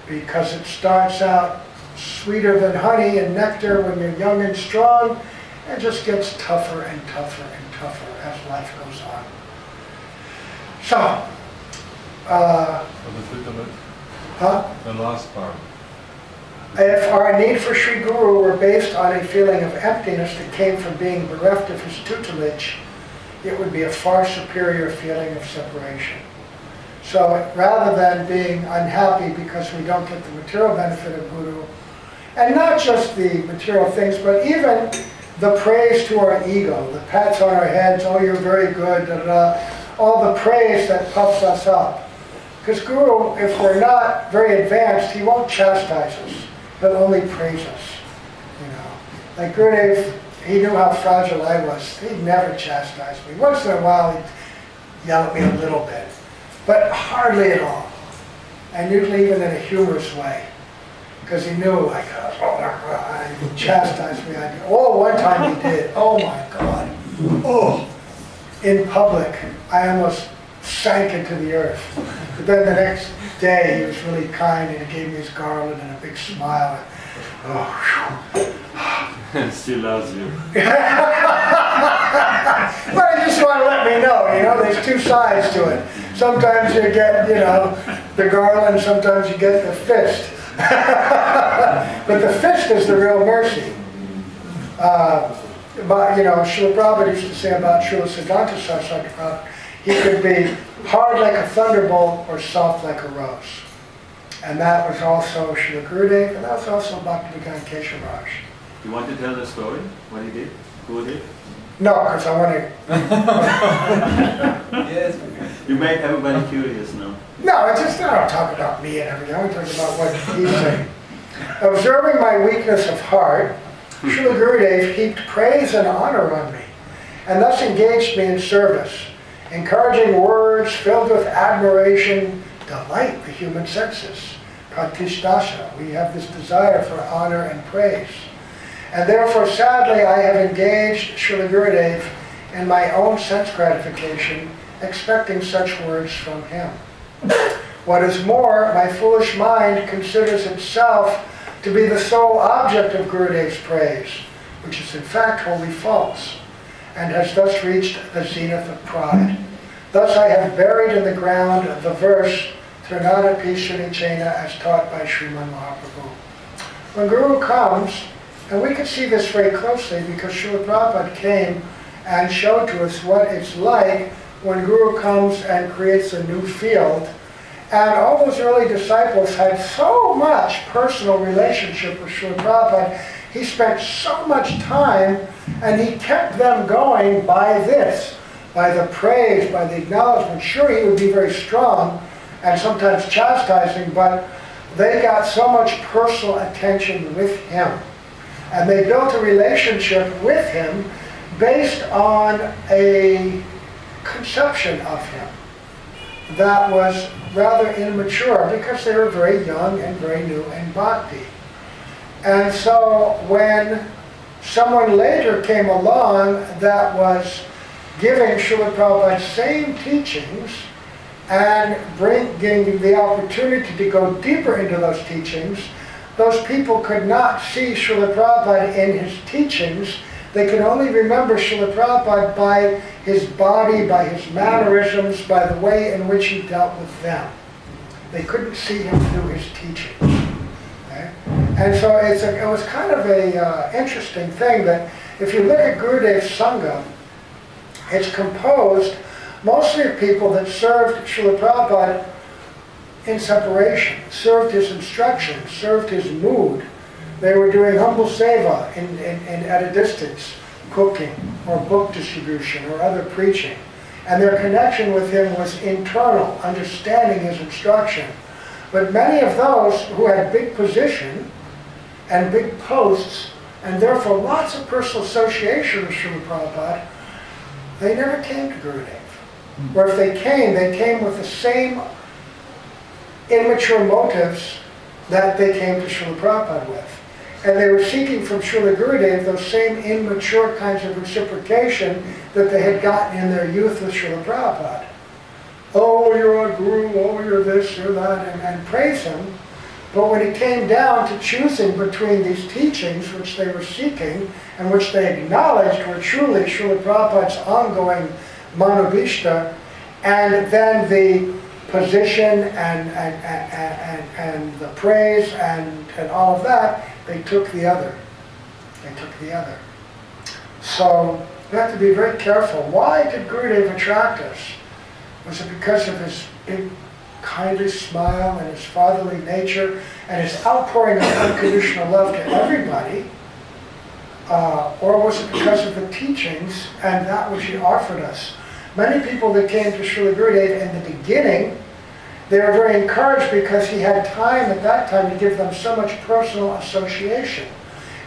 Because it starts out sweeter than honey and nectar when you're young and strong, and just gets tougher and tougher and tougher as life goes on. So, uh, huh? The last part. If our need for Sri Guru were based on a feeling of emptiness that came from being bereft of his tutelage, it would be a far superior feeling of separation. So rather than being unhappy because we don't get the material benefit of Guru, and not just the material things, but even the praise to our ego, the pats on our heads, oh, you're very good, da, da, da, all the praise that puffs us up. Because Guru, if we're not very advanced, he won't chastise us. He'll only praise us. You know, like Gurudev, he knew how fragile I was. He'd never chastise me. Once in a while, he'd yell at me a little bit, but hardly at all. And usually even in a humorous way because he knew, like, oh, he chastised me. I, oh, one time he did. Oh my God. Oh, in public, I almost sank into the earth. But then the next day, he was really kind and he gave me his garland and a big smile. oh, Still loves you. but he just want to let me know, you know, there's two sides to it. Sometimes you get, you know, the garland, sometimes you get the fist. but the fist is the real mercy. Uh, but, you know, Srila Prabhupada used to say about Srila Siddhanta Saraswati Prabhupada, he could be hard like a thunderbolt or soft like a rose. And that was also Srila Gurudev, and that was also Bhaktivedanta Keshavaraj. You want to tell the story? What he did? Who did? No, because I want to... yes. You make everybody curious now. No, it's just I don't talk about me and everything. I talk about what he's saying. Observing my weakness of heart, Srila Gurudev heaped praise and honor on me, and thus engaged me in service. Encouraging words filled with admiration delight the human senses. Pratishthasha, we have this desire for honor and praise. And therefore, sadly, I have engaged Srila Gurudev in my own sense gratification, expecting such words from him. What is more, my foolish mind considers itself to be the sole object of Gurudev's praise, which is in fact wholly false, and has thus reached the zenith of pride. Thus I have buried in the ground the verse Trinad api sunichena as taught by Sriman Mahaprabhu. When Guru comes, and we can see this very closely because Srila Prabhupada came and showed to us what it's like when Guru comes and creates a new field. And all those early disciples had so much personal relationship with Srila Prabhupada. He spent so much time and he kept them going by this, by the praise, by the acknowledgement. Sure, he would be very strong and sometimes chastising, but they got so much personal attention with him. And they built a relationship with him based on a conception of him that was rather immature because they were very young and very new in bhakti. And so when someone later came along that was giving Srila Prabhupada's same teachings and bringing the opportunity to go deeper into those teachings, those people could not see Srila Prabhupada in his teachings. They could only remember Srila Prabhupada by his body, by his mannerisms, by the way in which he dealt with them. They couldn't see him through his teachings. And so a, it was kind of an uh, interesting thing that if you look at Gurudev's Sangha, it's composed mostly of people that served Srila Prabhupada in separation, served his instruction, served his mood. They were doing humble seva in, in, in, at a distance, cooking or book distribution or other preaching. And their connection with him was internal, understanding his instruction. But many of those who had big position and big posts, and therefore lots of personal association with Srila Prabhupada, they never came to Gurudev. Hmm. Or if they came, they came with the same immature motives that they came to Srila Prabhupada with. And they were seeking from Srila Gurudev those same immature kinds of reciprocation that they had gotten in their youth with Srila Prabhupada. Oh, you're a guru, oh, you're this, you're that, and, and praise him. But when it came down to choosing between these teachings which they were seeking and which they acknowledged were truly Srila Prabhupada's ongoing manobhishta, and then the position and, and, and, and, and the praise and, and all of that, they took the other. They took the other. So we have to be very careful. Why did Gurudev attract us? Was it because of his big kindly smile and his fatherly nature and his outpouring of unconditional love to everybody? Uh, or was it because of the teachings and that which he offered us? Many people that came to Srila Gurudev in the beginning, they were very encouraged because he had time at that time to give them so much personal association.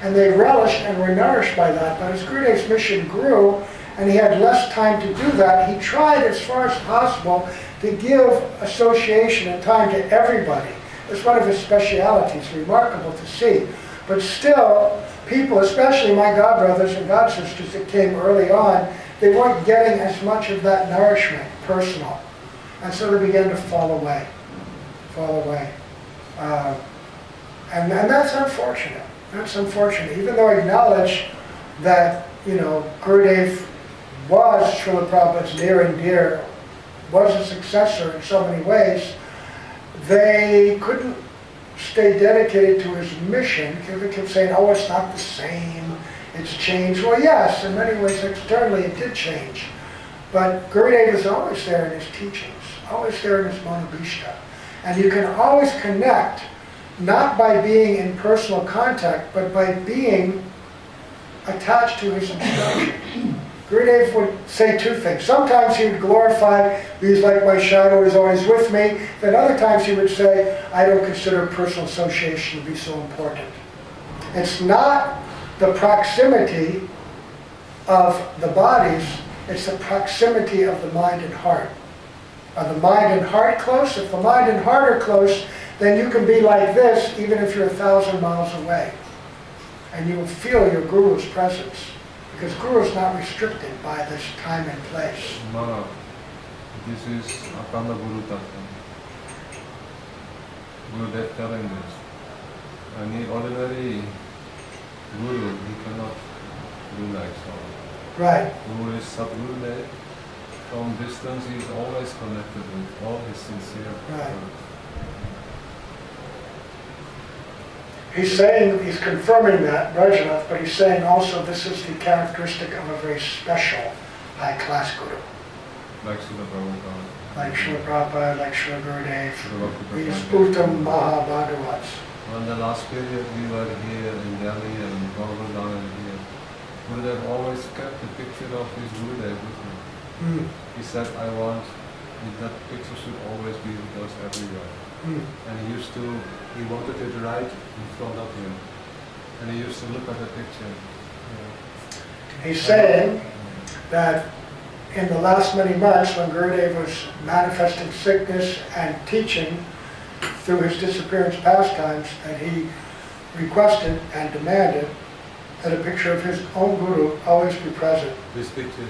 And they relished and were nourished by that. But as Gurudev's mission grew, and he had less time to do that, he tried as far as possible to give association and time to everybody. It's one of his specialities, remarkable to see. But still, people, especially my godbrothers and godsisters that came early on, they weren't getting as much of that nourishment, personal. And so they began to fall away, fall away. Uh, and, and that's unfortunate. That's unfortunate. Even though I acknowledge that, you know, Gurudev was Srila Prabhupada's near and dear, was a successor in so many ways, they couldn't stay dedicated to his mission. Because they kept saying, oh, it's not the same it's changed. Well, yes, in many ways externally it did change. But Gurudev is always there in his teachings, always there in his Manobhishta. And you can always connect, not by being in personal contact, but by being attached to his instruction. Gurudev would say two things. Sometimes he would glorify, he's like my shadow is always with me. Then other times he would say, I don't consider personal association to be so important. It's not the proximity of the bodies, it's the proximity of the mind and heart. Are the mind and heart close? If the mind and heart are close, then you can be like this even if you're a thousand miles away. And you will feel your Guru's presence. Because Guru is not restricted by this time and place. No, this is Akhanda Guru Tattva. Gurudev telling this. any ordinary guru, he cannot do like so. Right. Guru is Sadgurudev, from distance he is always connected with all his sincere Right. He's saying, he's confirming that, Brajanath, but he's saying also this is the characteristic of a very special high-class guru, Like Srila Prabhupada. like Srila Prabhupada, like Srila Gurudev, these Uttam Mahabhagavats. When the last period we were here in Delhi and Govardhan here, Gurudev always kept a picture of his Gurudev with him. Mm, He said, I want that picture should always be with us everywhere. mm. And he used to, he wanted it right in front of him. And he used to look at the picture. He's saying that in the last many months, when Gurudev was manifesting sickness and teaching through his disappearance pastimes, that he requested and demanded that a picture of his own guru always be present. This picture,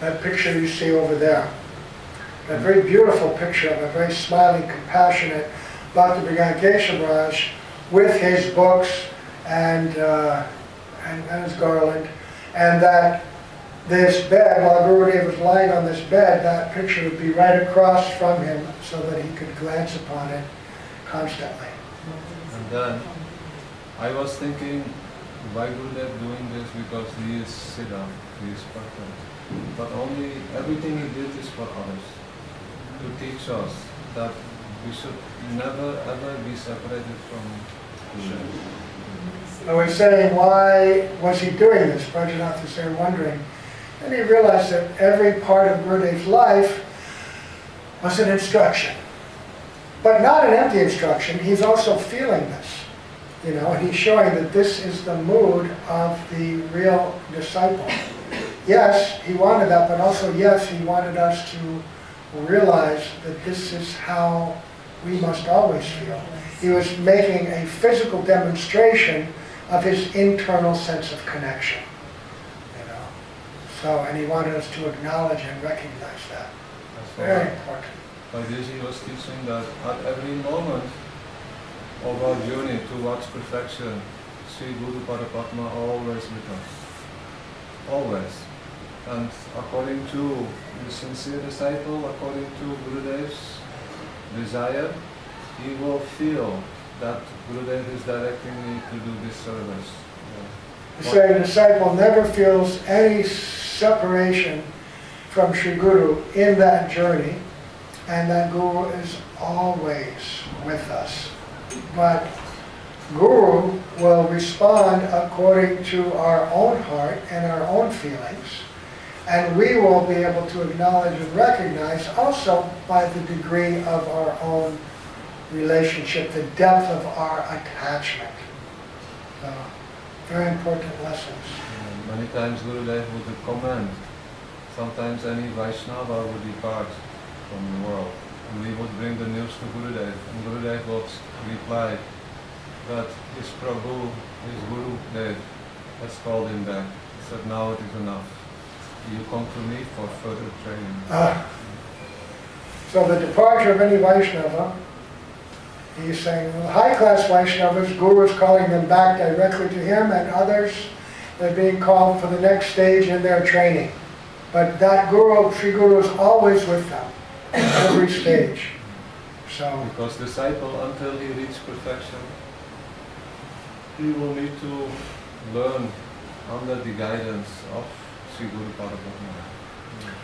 That picture you see over there. That very beautiful picture of a very smiling, compassionate Bhakti Geshe Maharaj with his books and, uh, and, and his garland. And that this bed, while Gurudev was lying on this bed, that picture would be right across from him so that he could glance upon it constantly. And then I was thinking, why Gurudev doing this? Because he is Siddha, he is perfect. But only everything he did is for others. To teach us that we should never ever be separated from Gurudev. I was saying, why was he doing this? Brajanath is there wondering. And he realized that every part of Gurudev's life was an instruction. But not an empty instruction, he's also feeling this. You know, and he's showing that this is the mood of the real disciple. Yes, he wanted that, but also, yes, he wanted us to realize that this is how we must always feel. He was making a physical demonstration of his internal sense of connection. You know, so and he wanted us to acknowledge and recognize that. That's Very why important. by this he was teaching that at every moment of our journey towards perfection, Sri Guru Paramatma always with us. Always. And according to the sincere disciple, according to Gurudev's desire, he will feel that Gurudev is directing me to do this service. The saying disciple never feels any separation from Sri Guru in that journey, and that Guru is always with us. But Guru will respond according to our own heart and our own feelings, and we will be able to acknowledge and recognize also by the degree of our own relationship, the depth of our attachment. So, very important lessons. And many times Gurudev would command, sometimes any Vaishnava would depart from the world. And we would bring the news to Gurudev, and Gurudev would reply that his Prabhu, his Guru Dev, has called him back. He said, now it is enough. You come to me for further training. Ah. So the departure of any Vaishnava, he's saying, well, high-class Vaishnavas, Guru is calling them back directly to him, and others, they're being called for the next stage in their training. But that Guru, Sri Guru is always with them, at every stage. So, Because disciple, until he reaches perfection, he will need to learn under the guidance of Sri Guru Paramatma.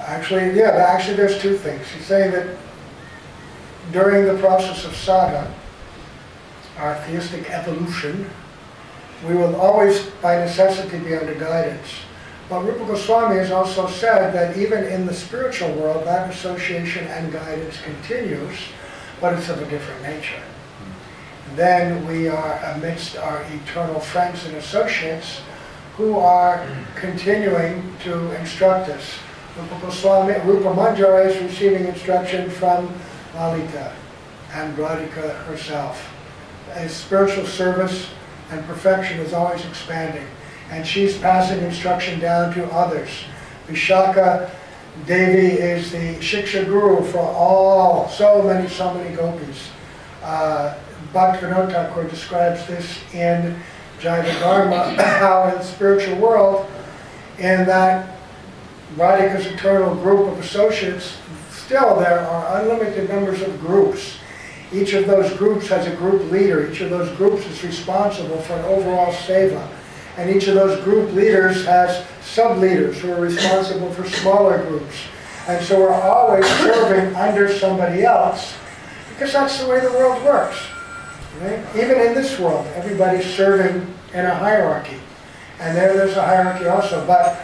actually, yeah, actually there's two things. He's saying that during the process of sadhana, our theistic evolution, we will always, by necessity, be under guidance. But Rupa Goswami has also said that even in the spiritual world, that association and guidance continues, but it's of a different nature. Then we are amidst our eternal friends and associates who are continuing to instruct us. Rupa Goswami, Rupa Manjari is receiving instruction from Lalita and Radhika herself. As spiritual service and perfection is always expanding. And she's passing instruction down to others. Vishaka Devi is the Shiksha Guru for all, so many, so many gopis. Uh, Bhaktivinoda Thakur describes this in Jaiva Dharma, how in the spiritual world, in that Radhika's eternal group of associates, still there are unlimited numbers of groups. Each of those groups has a group leader. Each of those groups is responsible for an overall seva. And each of those group leaders has sub-leaders who are responsible for smaller groups. And so we're always serving under somebody else because that's the way the world works. Right? Even in this world, everybody's serving in a hierarchy. And there there's a hierarchy also. But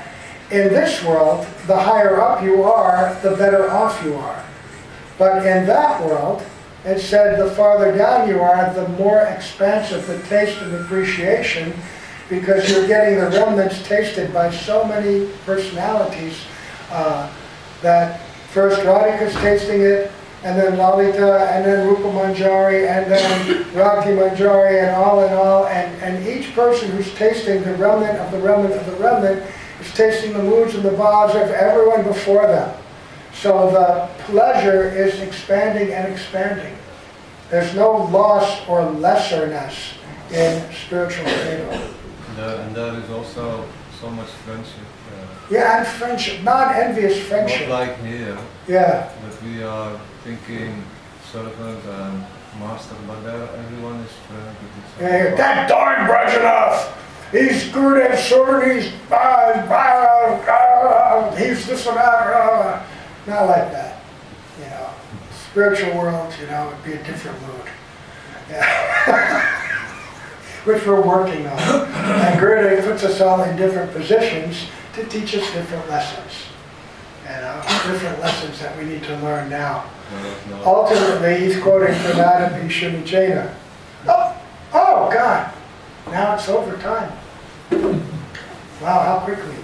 in this world, the higher up you are, the better off you are. But in that world, it said the farther down you are, the more expansive the taste and appreciation because you're getting the remnants tasted by so many personalities uh, that first Radhika's tasting it, and then Lalita, and then Rupa Manjari, and then Rati Manjari, and all in all, and, and each person who's tasting the remnant of the remnant of the remnant is tasting the moods and the bhavs of everyone before them. So the pleasure is expanding and expanding. There's no loss or lesserness in spiritual freedom. There, and there is also so much friendship. Uh, Yeah, and friendship, not envious friendship. not friendship. like here, Yeah, that we are thinking servant and master, but there everyone is friend with each other. that darn Brezhnev, he's Gurudev Sword, he's, uh, uh, uh, he's this and that, not like that. You know, spiritual world, you know, would be a different mood. Yeah. Which we're working on. And Gurudev puts us all in different positions to teach us different lessons. You know, different lessons that we need to learn now. Ultimately, he's quoting Pranada Bhishmacena. Oh, oh, God, now it's over time. Wow, how quickly.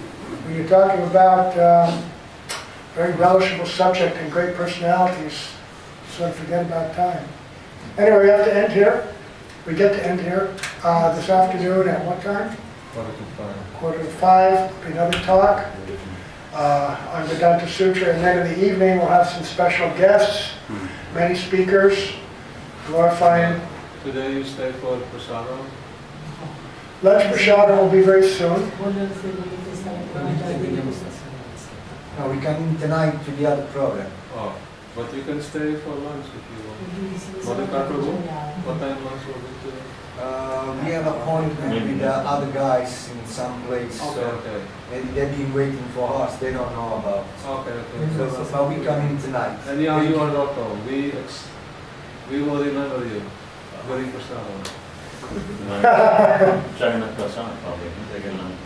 When you're talking about um, very relishable subject and great personalities, sort of forget about time. Anyway, we have to end here. We get to end here uh, this afternoon at what time? Quarter to five. Quarter to five, be another talk uh, on Vedanta Sutra, and then in the evening we'll have some special guests, many speakers, glorifying. Today you stay for prasadam. Lunch prashadam will be very soon. No, we come tonight to the other program. Oh, but you can stay for lunch if you want. Madhukar Prabhu, what time lunch will be today? Uh, we have appointment with the other guys in some place, Okay, so okay. maybe they've been waiting for us, they don't know about. Okay, okay. So, but we come in tonight. And yeah, you are doctor. We ex- we will remember you. Very prasadam. Jagannath Prasad, probably. They're gonna-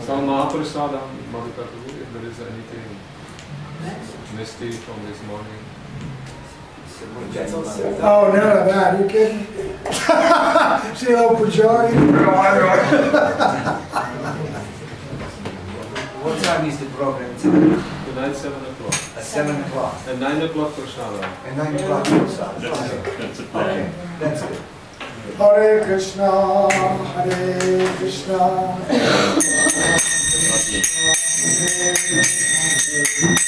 Some Mahaprasadam, Madhukar Prabhu, if there is anything misty from this morning. Oh, none of that, you kidding? See old Pujari? What time is the program tonight? Tonight, 7 o'clock. At seven o'clock. At 9 o'clock for prasadam. At nine o'clock also. That's, Okay, that's a plan. okay, that's good. Hare Krishna, Hare Krishna. Hare Rama,